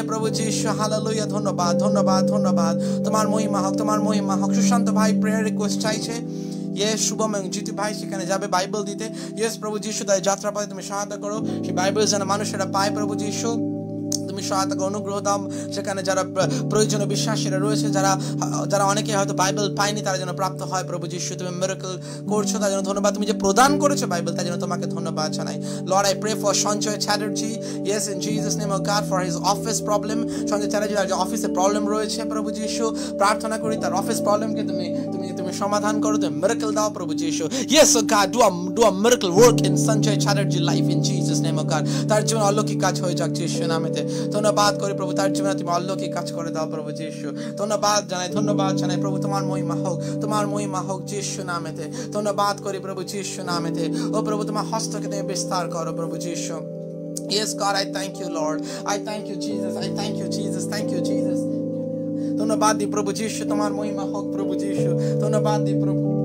প্রভু যিশু ধন্যবাদ ধন্যবাদ ধন্যবাদ। তোমার মহিমা হোক, তোমার মহিমা হোক। সুশান্ত ভাই চাইছে। ইয়েস শুভম ভাই, সেখানে যাবে বাইবেল দিতে। ইয়েস প্রভু যিশু, তাই যাত্রা পথে তুমি সহায়তা করো। সেই বাইবেল যেন মানুষেরা পায় প্রভু যিশু। তুমি সহায়তা অনুগ্রহ দাও। সেখানে যারা প্রয়োজনীয় বিশ্বাসীরা রয়েছে, যারা যারা অনেকে হয়তো বাইবেল পায়নি, তারা যেন প্রাপ্ত হয়। প্রভু যিশু, তুমি মিরাকল করছ, তার জন্য ধন্যবাদ। তুমি যে প্রদান করেছ বাইবেল, তার জন্য তোমাকে ধন্যবাদ জানাই। Lord I pray for Sanjay Chatterjee. Yes in Jesus name of God for his office problem Sanjay Chatterjee, তার যে অফিসে প্রবলেম রয়েছে, প্রভু যিশু। প্রার্থনা করি তার অফিস প্রবলেমকে তুমি তুমি তুমি সমাধান করো তুমি মিরাকল দাও প্রভু যিশু yes oh God do a do a miracle work in Sanjay Chatterjee life in Jesus name of God তার জীবনে অলৌকিক কাজ হয়ে যাক যিশু নামেতে ধন্যবাদ করি প্রভু তার জীবনে তুমি অলৌকিক কাজ করে দাও প্রভু যিশু ধন্যবাদ জানাই ধন্যবাদ জানাই প্রভু তোমার মহিমা হোক তোমার মহিমা হোক যিশু নামেতে ধন্যবাদ করি প্রভু যিশু নামেতে ও প্রভু তোমার হস্তকে তুমি বিস্তার করো প্রভু যিশু Yes, God, I thank you, Lord. I thank you, Jesus. I thank you, Jesus. Thank you, Jesus. ধন্যবাদ দি প্রভু যিশু তোমার মহিমা হোক প্রভু যিশু। ধন্যবাদ দি প্রভু।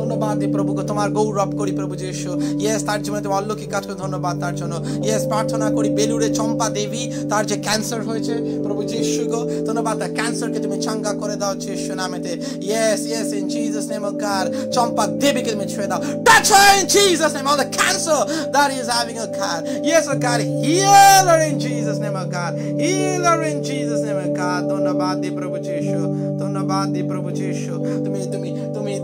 ধন্যবাদ দি প্রভু তোমার গৌরব করি প্রভু যিশু। ইয়েস তার জীবনে তুমি অলৌকিক কাজ করে, ধন্যবাদ তার জন্য। ইয়েস প্রার্থনা করি, বেলুড়ে চম্পা দেবী, তার যে ক্যান্সার হয়েছে, প্রভু যিশু গো ধন্যবাদ তার ক্যান্সারকে তুমি চাঙ্গা করে দাও যিশু নামেতে। Yes yes in Jesus name of God Champa দেবীকে তুমি ছুঁয়ে দাও। Touch her in Jesus name, all the cancer that is having a God yes oh God heal her in Jesus name oh God heal her in Jesus name oh God ধন্যবাদ দি প্রভু যিশু, ধন্যবাদ দি প্রভু যিশু। তুমি তুমি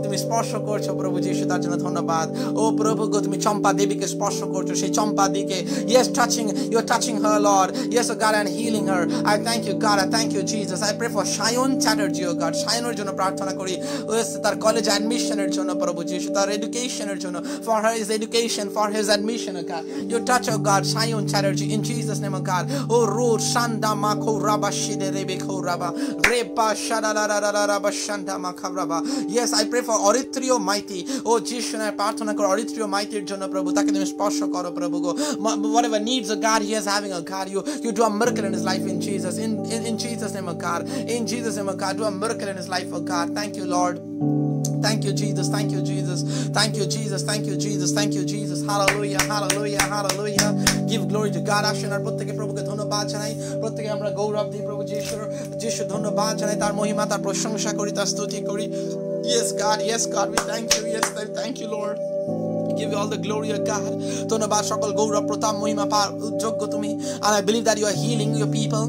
তুমি তুমি স্পর্শ করছো প্রভু যিশু তার জন্য ধন্যবাদ ও প্রভু গো তুমি চম্পা দেবীকে স্পর্শ করছো সেই চম্পা দিকে yes touching you're touching her Lord yes oh God and healing her I thank you God I thank you Jesus I pray for Shayon Chatterjee oh God শায়নের জন্য প্রার্থনা করি Yes, তার কলেজ অ্যাডমিশনের জন্য প্রভু যিশু তার এডুকেশনের জন্য for her his education for his admission oh God you touch oh God Shayon Chatterjee in Jesus name oh God oh Lord Shanda Mako Raba Shide Rebe Ko Raba Repa Shada La La La La Raba Shanda Makavraba yes I pray for অরিত্রীয় Maiti ও যিশু নামে প্রার্থনা করো অরিত্রীয় মাইতির জন্য প্রভু তাকে তুমি স্পর্শ করো প্রভু গো Ma- whatever needs of God he is having a God you you do a miracle in his life in Jesus in in, in Jesus name of God in Jesus name of God do a miracle in his life oh God thank you Lord Thank you, Jesus. Thank you, Jesus. Thank you, Jesus. Thank you, Jesus. Thank you, Jesus. Hallelujah. Hallelujah. Hallelujah. Give glory to God. আসেন আর প্রত্যেকে প্রভুকে ধন্যবাদ জানাই প্রত্যেকে আমরা গৌরব দিই প্রভু যিশুর যিশু ধন্যবাদ জানাই তার মহিমা তার প্রশংসা করি তার স্তুতি করি Yes, God. Yes, God. We thank you. Yes, thank you, Lord. We give you all the glory of God. ধন্যবাদ সকল গৌরব প্রতাপ মহিমা পার যোগ্য তুমি and I believe that you are healing your people.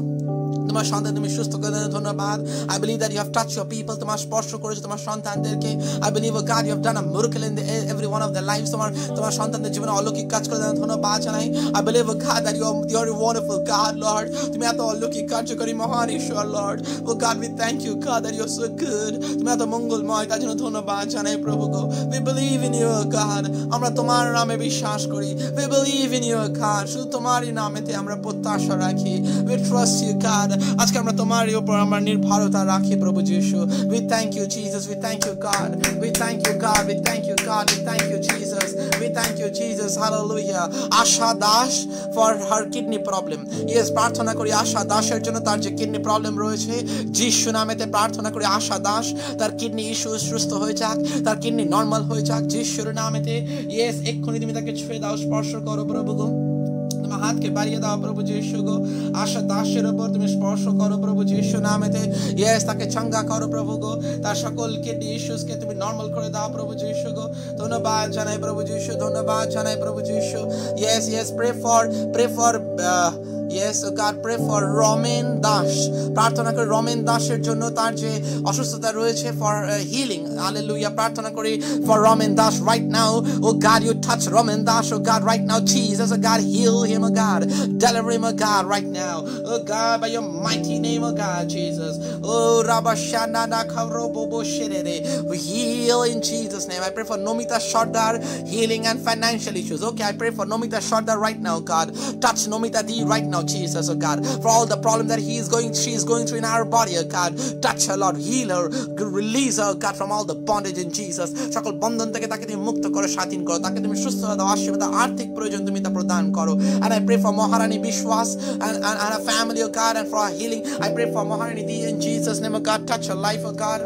তোমার সন্তান তুমি সুস্থ করে দেন ধন্যবাদ। I believe that you have touch your people তোমার স্পর্শ করেছ তোমার সন্তানদেরকে। I believe God you have done a miracle in every one of the life তোমার তোমার সন্তানদের জীবনে অলৌকিক কাজ করে দেওয়ার ধন্যবাদ জানাই। I believe God that you you are wonderful God Lord তুমি এত অলৌকিক কার্যকরী, মহান ঈশ্বর Lord oh God we thank you God that you are so good তুমি এত মঙ্গলময়, তার জন্য ধন্যবাদ জানাই, প্রভু গো। We believe in you God আমরা তোমার নামে বিশ্বাস করি। We believe in you God শুধু তোমারই নামেতে আমরা প্রত্যাশা রাখি। উই ট্রাস্ট ইউ গড আজকে আমরা তোমারই উপর আমরা নির্ভরতা রাখি, প্রভু যিশু। We thank you Jesus we thank you God we thank you God we thank you God we thank you Jesus we thank you Jesus hallelujah Asha Das for her kidney problem yes প্রার্থনা করি আশা দাসের জন্য তার যে kidney problem রয়েছে, যিশু নামেতে প্রার্থনা করি আশা দাস তার কিডনি ইস্যু সুস্থ হয়ে যাক, তার কিডনি নর্মাল হয়ে যাক, যিশুর নামেতে। ইয়েস এক্ষুনি তুমি তাকে ছুঁয়ে দাও, স্পর্শ করো, প্রভু হাতকে বাড়িয়ে দাও প্রভু যিশু গো। আশা দাসের উপর তুমি স্পর্শ করো প্রভু যিশু নামেতে। ইয়েস তাকে চাঙ্গা করো প্রভু গো। তার সকল কিডনি ইস্যুসকে তুমি নর্মাল করে দাও প্রভু যিশু গো। ধন্যবাদ জানাই প্রভু যিশু, ধন্যবাদ জানাই প্রভু যিশু। Yes yes pray for pray for yes God pray for Ramen Das প্রার্থনা করি রমেন দাসের জন্য তার যে অসুস্থতা রয়েছে ফর হিলিং হালেলুয়া প্রার্থনা করি for Ramen Das right now O God you touch Ramen Das O God right now Jesus O God heal him O God deliver him O God right now O God by your mighty name O God Jesus oh rabashana na kharobobo sherere we heal in Jesus name I pray for Nomita Sardar healing and financial issues okay I pray for Nomita Sardar right now God touch Nomita D right now Jesus oh God for all the problem that he is going she is going through in our body oh God touch her Lord heal her release her God from all the bondage in Jesus সকল বন্ধন থেকে তাকে তুমি মুক্ত করো স্বাধীন করো তাকে তুমি সুস্থতা দাও আশীর্বাদ দাও, আর্থিক প্রয়োজন তুমি তা প্রদান করো and I pray for Maharani Bishwas and, and, and her family oh God and for her healing I pray for Maharani D in Jesus name oh God touch her life oh God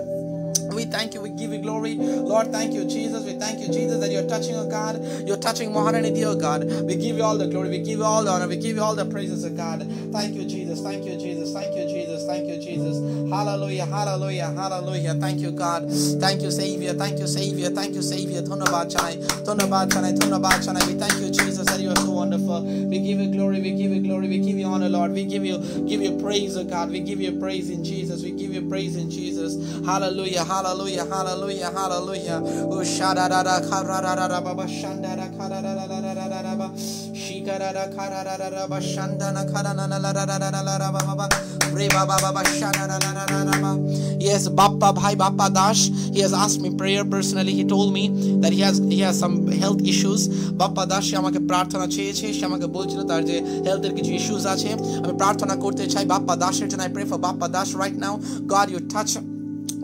we thank you. We give you glory. Lord, thank you, Jesus. We thank you, Jesus, that you're touching, oh God. You're touching Maharanidhi, oh God. We give you all the glory. We give you all the honor. We give you all the praises, oh God. Thank you, Jesus. Thank you, Jesus. Thank you, Jesus. Thank you, Jesus. Hallelujah. Hallelujah. Hallelujah. Thank you, God. Thank you, Savior. Thank you, Savior. Thank you, Savior. Dhunabad chanai. Dhunabad chanai. Dhunabad chanai. We thank you, Jesus, that you are so wonderful. We give you glory. We give you glory. We give you honor, Lord. We give you give you praise, oh God. We give you praise in Jesus. We give you praise in Jesus. Hallelujah. Hallelujah. Hallelujah. Hallelujah. Oh, shikarara kararara baba shandana kararara baba re baba baba shandara baba Yes, Bappa Bhai Bappa Dash. He has asked me prayer personally. He told me that he has he has some health issues. Bappa Dash সে আমাকে প্রার্থনা চেয়েছে সে আমাকে বলছিল তার যে হেলথের কিছু issues আছে আমি প্রার্থনা করতে চাই বাপ্পা দাসের জন্য I pray for Bappa Das right now God you touch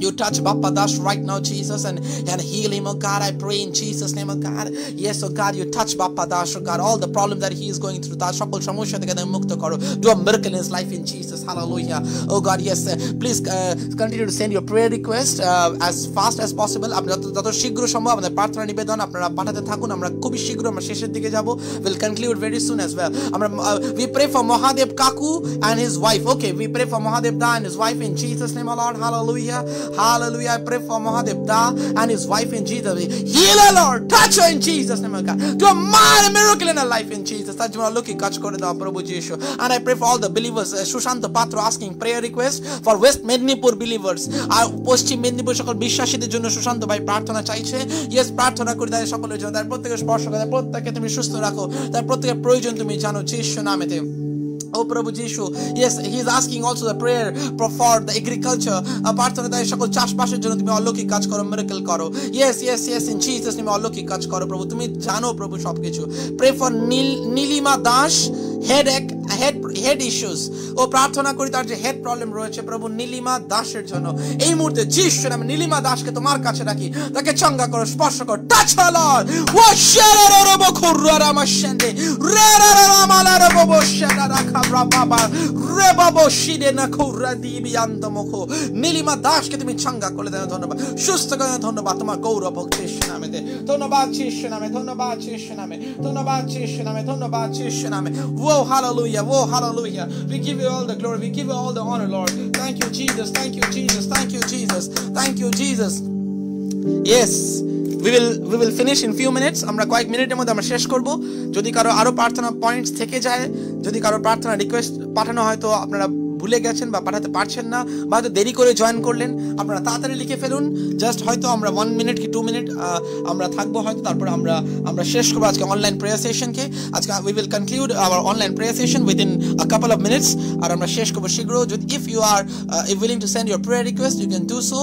You touch Bappa Dash right now, Jesus, and, and heal him, oh God. I pray in Jesus' name, oh God. Yes, oh God, you touch Bappa Dash, oh God. All the problem that he is going through, that সকল সমস্যা থেকে তাকে মুক্ত করো. Do a miracle in his life in Jesus. Hallelujah. Oh God, yes. Uh, please uh, continue to send your prayer request uh, as fast as possible. আপনি যত যত শীঘ্র সম্ভব আমাদের প্রার্থনা নিবেদন আপনারা পাঠাতে থাকুন আমরা খুবই শীঘ্র আমরা শেষের দিকে যাব will conclude very soon as well আমরা we pray for Mahadev Kaku and his wife okay we pray for Mahadev Da and his wife in Jesus name oh Lord hallelujah Hallelujah I pray for Mahadev Da and his wife in Jesus heal her Lord touch her in Jesus name oh God do a mighty miracle in her life in Jesus লোকে কাজ করে দাও প্রভু and I pray for all the believers uh, Sushant পাত্র asking prayer request for West Mednipur believers আর পশ্চিম মেদিনীপুর সকল বিশ্বাসীদের জন্য সুশান্ত ভাই প্রার্থনা চাইছে ইয়েস প্রার্থনা করি তাদের সকলের জন্য তার প্রত্যেকের স্পর্শ করে প্রত্যেককে তুমি সুস্থ রাখো তার প্রত্যেকের প্রয়োজন তুমি জানো যিশু নামেতে Oh প্রভু যিশু yes, he is asking also the prayer for the agriculture. প্রার্থনা তাই সকল চাষবাসের জন্য তুমি অলৌকিক কাজ করো মিরাকল করো। Yes yes yes in Jesus তুমি অলৌকিক কাজ করো প্রভু। তুমি জানো প্রভু সবকিছু। Pray for Neel Nilima Das head এক হেড হেড ইস্যুস ও প্রার্থনা করি তার যে হেড প্রবলেম রয়েছে প্রভু নীলিমা দাসের জন্য। এই মুহূর্তে যিশু নামে নীলিমা দাসকে তোমার কাছে রাখি। তাকে চঙ্গা করো স্পর্শ করো। টাচ লর্ড ও শেরে রে বখুরা রামা শেন্দে রে রে রে রামালা রে ববো শেরা রাখা বাবা রে বাবো শিরে না খুরা দিবি আন্তমুখো নীলিমা দাসকে তুমি চঙ্গা করে দেন ধন্যবাদ। সুস্থ করে ধন্যবাদ। তোমার গৌরব যিশু নামেতে ধন্যবাদ যিশু নামে ধন্যবাদ যিশু নামে ধন্যবাদ যিশু নামে ধন্যবাদ যিশু নামে। Whoa, hallelujah. Oh, hallelujah. We give you all the glory. We give you all the honor, Lord. Thank you, Jesus. Thank you, Jesus. Thank you, Jesus. Thank you, Jesus. Yes. We will we will finish in few minutes. আমরা কয়েক মিনিটের মধ্যে আমরা শেষ করব যদি কারও আরও প্রার্থনা পয়েন্টস থেকে যায় যদি কারও প্রার্থনা রিকোয়েস্ট পাঠানো হয় তো আপনারা ভুলে গেছেন বা পাঠাতে পারছেন না বা হয়তো দেরি করে জয়েন করলেন, আপনারা তাড়াতাড়ি লিখে ফেলুন। জাস্ট হয়তো আমরা ওয়ান মিনিট কি টু মিনিট আমরা থাকব হয়তো, তারপর আমরা আমরা শেষ করব আজকে অনলাইন প্রেয়ার সেশনকে আজকে we will conclude our online prayer session within a couple of minutes আর আমরা শেষ করব শীঘ্র যদি if you are willing to send your prayer request you can do so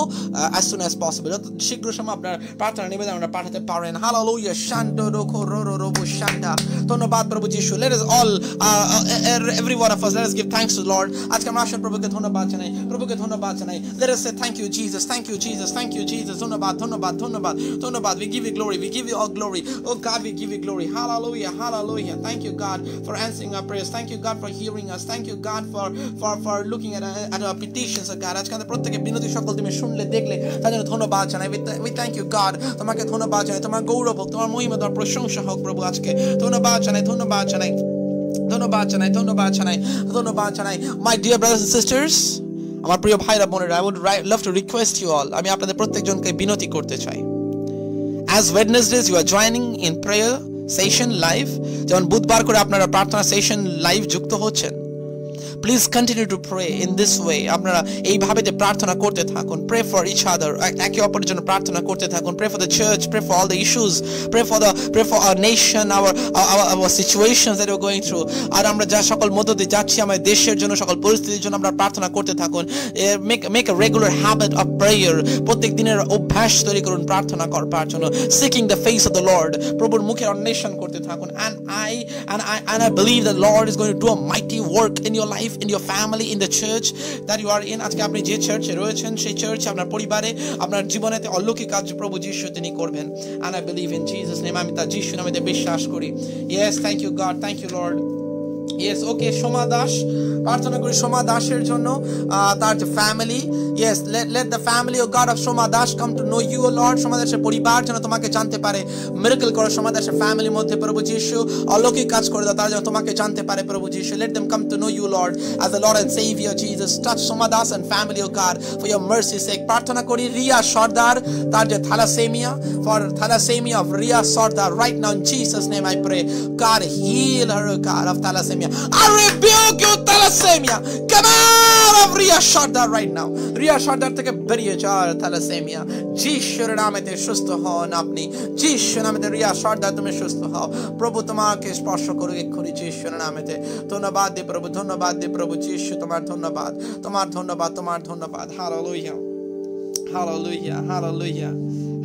as soon as possible যত শীঘ্র সময় আপনার প্রার্থনা নিবেদন আমরা পাঠাতে পারেন। হালালুইয়া শান্ত রোখো, রো রো রোবো শান্তা ধন্যবাদ প্রভু যিশু। Let us all every one of us let us give thanks to Lord আজকে আমরা আসল প্রভুকে ধন্যবাদ জানাই প্রভুকে ধন্যবাদ জানাই let us say thank you Jesus thank you Jesus thank you Jesus ধন্যবাদ ধন্যবাদ ধন্যবাদ ধন্যবাদ we give you glory we give you all glory oh God we give you glory hallelujah hallelujah thank you God for answering our prayers thank you God for hearing us thank you God for for for looking at our, at our petitions oh God আজকে আমাদের প্রত্যেকে বিনতি সকল তুমি শুনলে দেখলে তার জন্য ধন্যবাদ জানাই we thank you God তোমাকে ধন্যবাদ জানাই তোমার গৌরব হোক তোমার মহিমা তোমার প্রশংসা হোক প্রভু আজকে ধন্যবাদ জানাই ধন্যবাদ জানাই ধন্যবাদ জানাই ধন্যবাদ জানাই ধন্যবাদ জানাই। My dear brothers and sisters আমার প্রিয় ভাইরা, বোনেরা I would love to request you all আমি আপনাদের প্রত্যেকজনকে বিনতি করতে চাই। As Wednesdays you are joining in prayer session live যেমন বুধবার করে আপনারা প্রার্থনা সেশন লাইভ যুক্ত হচ্ছেন। Please continue to pray in this way আপনারা এইভাবে প্রার্থনা করতে থাকুন প্রে ফর ইচ আদার একে অপরের জন্য প্রার্থনা করতে থাকুন pray for the church pray for all the issues pray for the pray for our nation our our situations that you going through আর আমরা যা সকল মধ্য দিয়ে যাচ্ছি, আমাদের দেশের জন্য, সকল পরিস্থিতির জন্য আমরা প্রার্থনা করতে থাকুন। Make make a regular habit of prayer প্রত্যেক দিনের অভ্যাস তৈরি করুন প্রার্থনা করবার জন্য। Seeking the face of the Lord প্রভুর মুখের অন্বেষণ করতে থাকুন। And I and I and I believe the Lord is going to do a mighty work in your life in your family in the church that you are in আজকে আপনি যে চার্চে রয়েছেন সেই চার্চে আপনার পরিবারে আপনার জীবনেতে অলৌকিক কাজ প্রভু যিশু তিনি করবেন and I believe in Jesus name আমি তার যিশু নামে বিশ্বাস করি yes thank you God thank you Lord Yes okay Soma Das প্রার্থনা করি সোমা দাসের জন্য তার যে family yes let let the family oh God of Soma Das come to know you Lord Soma দাসের পরিবার যেন তোমাকে জানতে পারে। মিরাকল করো সোমা দাসের ফ্যামিলির মধ্যে, প্রভু যিশু। অলৌকিক কাজ করে দাও তারা যেন তোমাকে জানতে পারে, প্রভু যিশু। Let them come to know you Lord as the Lord and saviour Jesus touch Soma Das and family oh God for your mercy sake প্রার্থনা করি রিয়া সর্দার তার যে thalassaemia for thalassaemia of Ria Sardar right now in Jesus name I pray God, heal her, God, of thalassemia I rebuke you thalassemia come out of Ria Shardar right now. Ria Sardar থেকে বেরিয়ে যাওয়ার thalassaemia যিশুর নামেতে সুস্থ হন আপনি। যিশু নামেতে রিয়া সর্দার তুমি সুস্থ হও। প্রভু তোমাকে স্পর্শ করুক এক্ষুনি যিশুর নামেতে। ধন্যবাদ দে প্রভু, ধন্যবাদ দে প্রভু। যিশু, তোমার ধন্যবাদ। তোমার ধন্যবাদ তোমার ধন্যবাদ। Hallelujah hallelujah hallelujah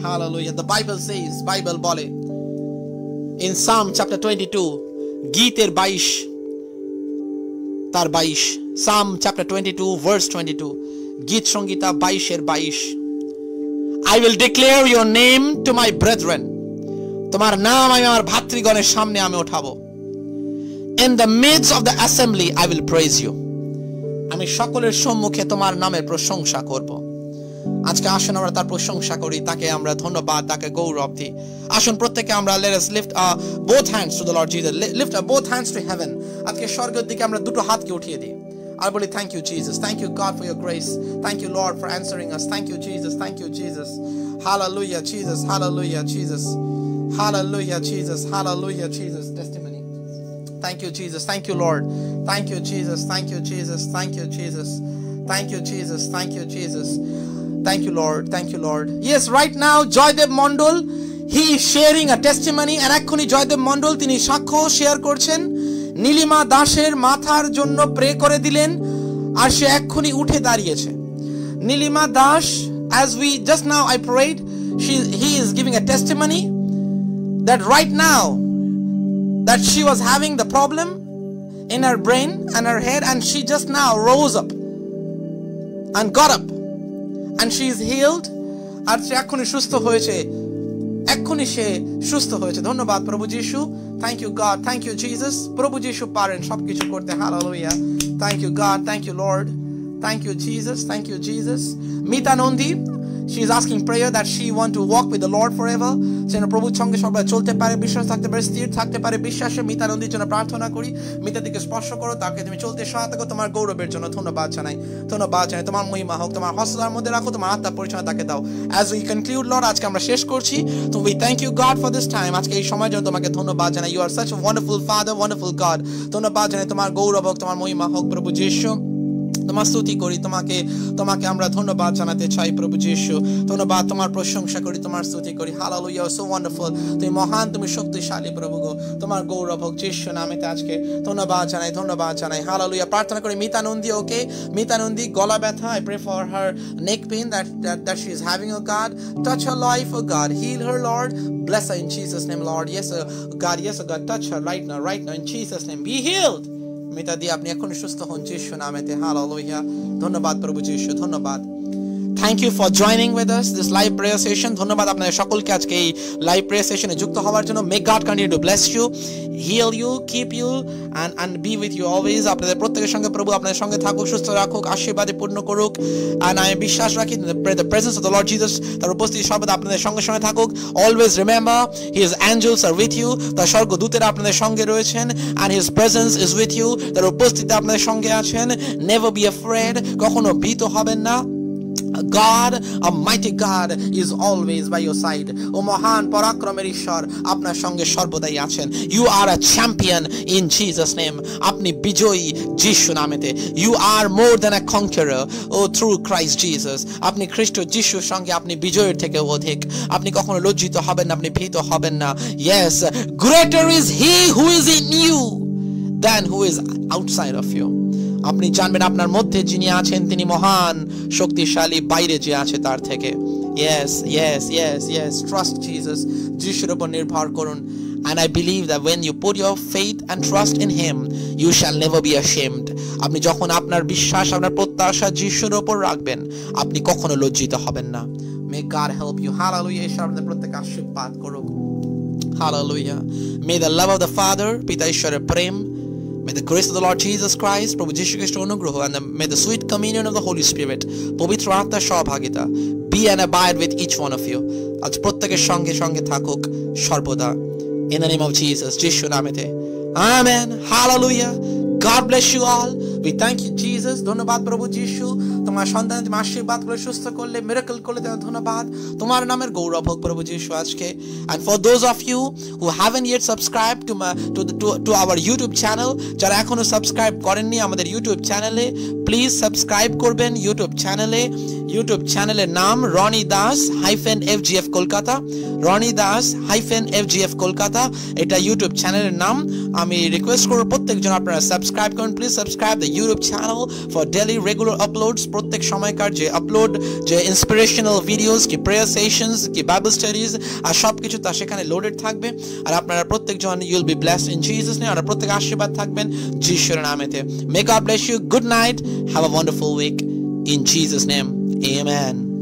hallelujah the bible says, bible বলে, in psalm chapter 22 গীতের 22 তার বাইশ। Psalm chapter twenty two verse twenty two গীত সঙ্গীতা বাইশের বাইশ। I will declare your name to my brethren তোমার নাম আমি আমার ভাতৃগণের সামনে আমি ওঠাবো in the midst of the assembly I will praise you আমি সকলের সম্মুখে তোমার নামের প্রশংসা করব। আজকে আসুন আমরা তার প্রশংসা করি তাকে আমরা ধন্যবাদ তাকে গৌরব দিই আসুন প্রত্যেকে আমরা our both hands to the Lord Jesus lift our both hands to heaven আজকে স্বর্গের দিকে আমরা দুটো হাতকে উঠিয়ে দিই আর বলি thank you Jesus thank you God for your grace thank you Lord for answering us thank you Jesus thank you Jesus hallelujah Jesus hallelujah Jesus hallelujah Jesus hallelujah Jesus testimony Thank you, Jesus. Thank you, Lord. Thank you, Jesus. Thank you, Jesus. Thank you, Jesus. Thank you, Jesus. Thank you, Jesus. Thank you, Lord. Thank you, Lord. Yes, right now, Joydev Mondol, he is sharing a testimony, and এক্ষুনি জয়দেব মন্ডল তিনি সাক্ষ্য share করছেন নীলিমা দাসের মাথার জন্য pray করে দিলেন আর সে এক্ষুনি উঠে দাঁড়িয়েছে Nilima Das as we just now I prayed she he is giving a testimony that right now that she was having the problem in her brain and her head and she just now rose up and got up and she is healed আর সে এক্ষুনি সুস্থ হয়েছে এক্ষুনি সে সুস্থ হয়েছে ধন্যবাদ প্রভু যিশু thank you God thank you Jesus প্রভু যিশু পারেন সবকিছু করতে hallelujah thank you God thank you Lord thank you Jesus thank you Jesus Mita Nandi She is asking prayer that she want to walk with the Lord forever. যেন প্রভুর সঙ্গে সবাই চলতে পারে, বিশ্বাস থাকতে পারে, স্থির থাকতে পারে, বিশ্বাসে মিতা নদীর জন্য প্রার্থনা করি। মিতা দিকে স্পর্শ করো, তাকে তুমি চলতে সহায়তা করো, তোমার গৌরবের জন্য ধন্যবাদ জানাই। ধন্যবাদ জানাই, তোমার মহিমা হোক, তোমার হস্তদার মধ্যে রাখো, তোমার আত্মা পরিচয় তাকে দাও। অ্যাজ উই কনক্লুড লর্ড আজকে আমরা শেষ করছি। তো we thank you God for this time আজকে এই সময়ের জন্য তোমাকে ধন্যবাদ জানাই। You are such wonderful father wonderful God ধন্যবাদ জানাই, তোমার গৌরব হোক, তোমার মহিমা হোক, প্রভু যিশু। তোমার স্তুতি করি তোমাকে তোমাকে আমরা ধন্যবাদ জানাতে চাই প্রভু যিশু। ধন্যবাদ তোমার প্রশংসা করি তোমার স্তুতি করি। হালালুইয়া সো ওয়ান্ডারফুল তুমি মহান তুমি শক্তিশালী প্রভু গো। তোমার গৌরব হোক যিশু নামেতে আজকে ধন্যবাদ জানাই ধন্যবাদ জানাই। হালালুইয়া প্রার্থনা করি মিতানন্দী ওকে মিতানন্দী গলা ব্যথা I pray for her neck pain that that she is having oh God touch her life oh God heal her Lord bless her in Jesus name Lord yes uh, God yes uh, God touch her right now right now name be healed! Mita দিয়ে আপনি এখন সুস্থ হন। যিশু নামেতে hallelujah. ধন্যবাদ প্রভু যিশু ধন্যবাদ। Thank you for joining with us this live prayer session ধন্যবাদ আপনাদের সকলকে আজকে এই লাইভ প্রেয়ার সেশনে যুক্ত হওয়ার জন্য। May God continue to bless you heal you keep you and and be with you always আপনাদের প্রত্যেকের সঙ্গে প্রভু আপনাদের সঙ্গে থাকুক, সুস্থ রাখুক, আশীর্বাদে পূর্ণ করুক। অ্যান্ড আমি বিশ্বাস রাখি the presence of the Lord Jesus তার উপস্থিতি সর্বদা আপনাদের সঙ্গে সঙ্গে থাকুক। Always remember his angels are with you তার স্বর্গদূতেরা আপনাদের সঙ্গে রয়েছেন and his presence is with you তার উপস্থিতি আপনাদের সঙ্গে আছেন। নেভার বি এ ফ্রেড কখনো ভীত হবেন না। God, a mighty God, is always by your side. ও মহান পরাক্রমের ঈশ্বর আপনার সঙ্গে সর্বদাই আছেন। You are a champion in Jesus name আপনি বিজয়ী যিশু নামেতে। You are more than a conqueror oh through Christ Jesus আপনি খ্রিস্ট যিশুর সঙ্গে আপনি বিজয়ের থেকে অধিক। আপনি কখনো লজ্জিত হবেন না আপনি ভীত হবেন না। Yes greater is he who is in you than who is outside of you আপনি জানবেন আপনার মধ্যে যিনি আছেন তিনি মহান শক্তিশালী বাইরে যে আছে তার থেকে। Yes yes yes yes trust Jesus যিশুর উপর নির্ভর করুন। And I believe that when you put your faith and trust in Him, you shall never be ashamed. আপনি যখন আপনার বিশ্বাস আপনার প্রত্যাশা যিশুর উপর রাখবেন আপনি কখনো লজ্জিত হবেন না। May God help you hallelujah ঈশ্বর আপনাদের প্রত্যেক আশীর্বাদ করুক। Hallelujah may the love of the father পিতা ঈশ্বরের প্রেম May the grace of the Lord Jesus Christ, প্রভু যীশু খ্রিস্ট অনুগ্রহ and the, may the sweet communion of the Holy Spirit, পবিত্র আত্মার be and abide with each one of you. আজ প্রত্যেকের সঙ্গে সঙ্গে থাকুক সর্বদা in the name of Jesus, যিশু নামেতে Amen. Hallelujah. God bless you all. We thank you, Jesus. ধন্যবাদ প্রভু যিশু। তোমার সন্তান তুমি আশীর্বাদ করে সুস্থ করলে মিরাকল করলে তোমার ধন্যবাদ। তোমার নামের গৌরব হোক প্রভু যিশু আজকে। Of you who haven't yet subscribed to my, to, the, to, to our YouTube channel যারা এখনও সাবস্ক্রাইব করেননি আমাদের ইউটিউব চ্যানেলে প্লিজ সাবস্ক্রাইব করবেন ইউটিউব চ্যানেলে ইউটিউব চ্যানেলের নাম Roni Das hyphen F G Kolkata Roni Das hyphen F G Kolkata এটা ইউটিউব চ্যানেলের নাম। আমি রিকোয়েস্ট করব প্রত্যেকজন আপনারা সাবস্ক্রাইব করুন। Please subscribe the YouTube channel for daily regular uploads প্রত্যেক সময়কার যে আপলোড যে ইন্সপিরেশনাল ভিডিওস কি প্রেয়ার সেশনস কি বাইবেল স্টাডিজ আর সব কিছু তা সেখানে লোডেড থাকবে। আর আপনারা প্রত্যেকজন you'll be blessed in Jesus name আর প্রত্যেক আশীর্বাদ থাকবেন যিশুর নামেতে। Make up bless you good night have a wonderful week in Jesus name Amen.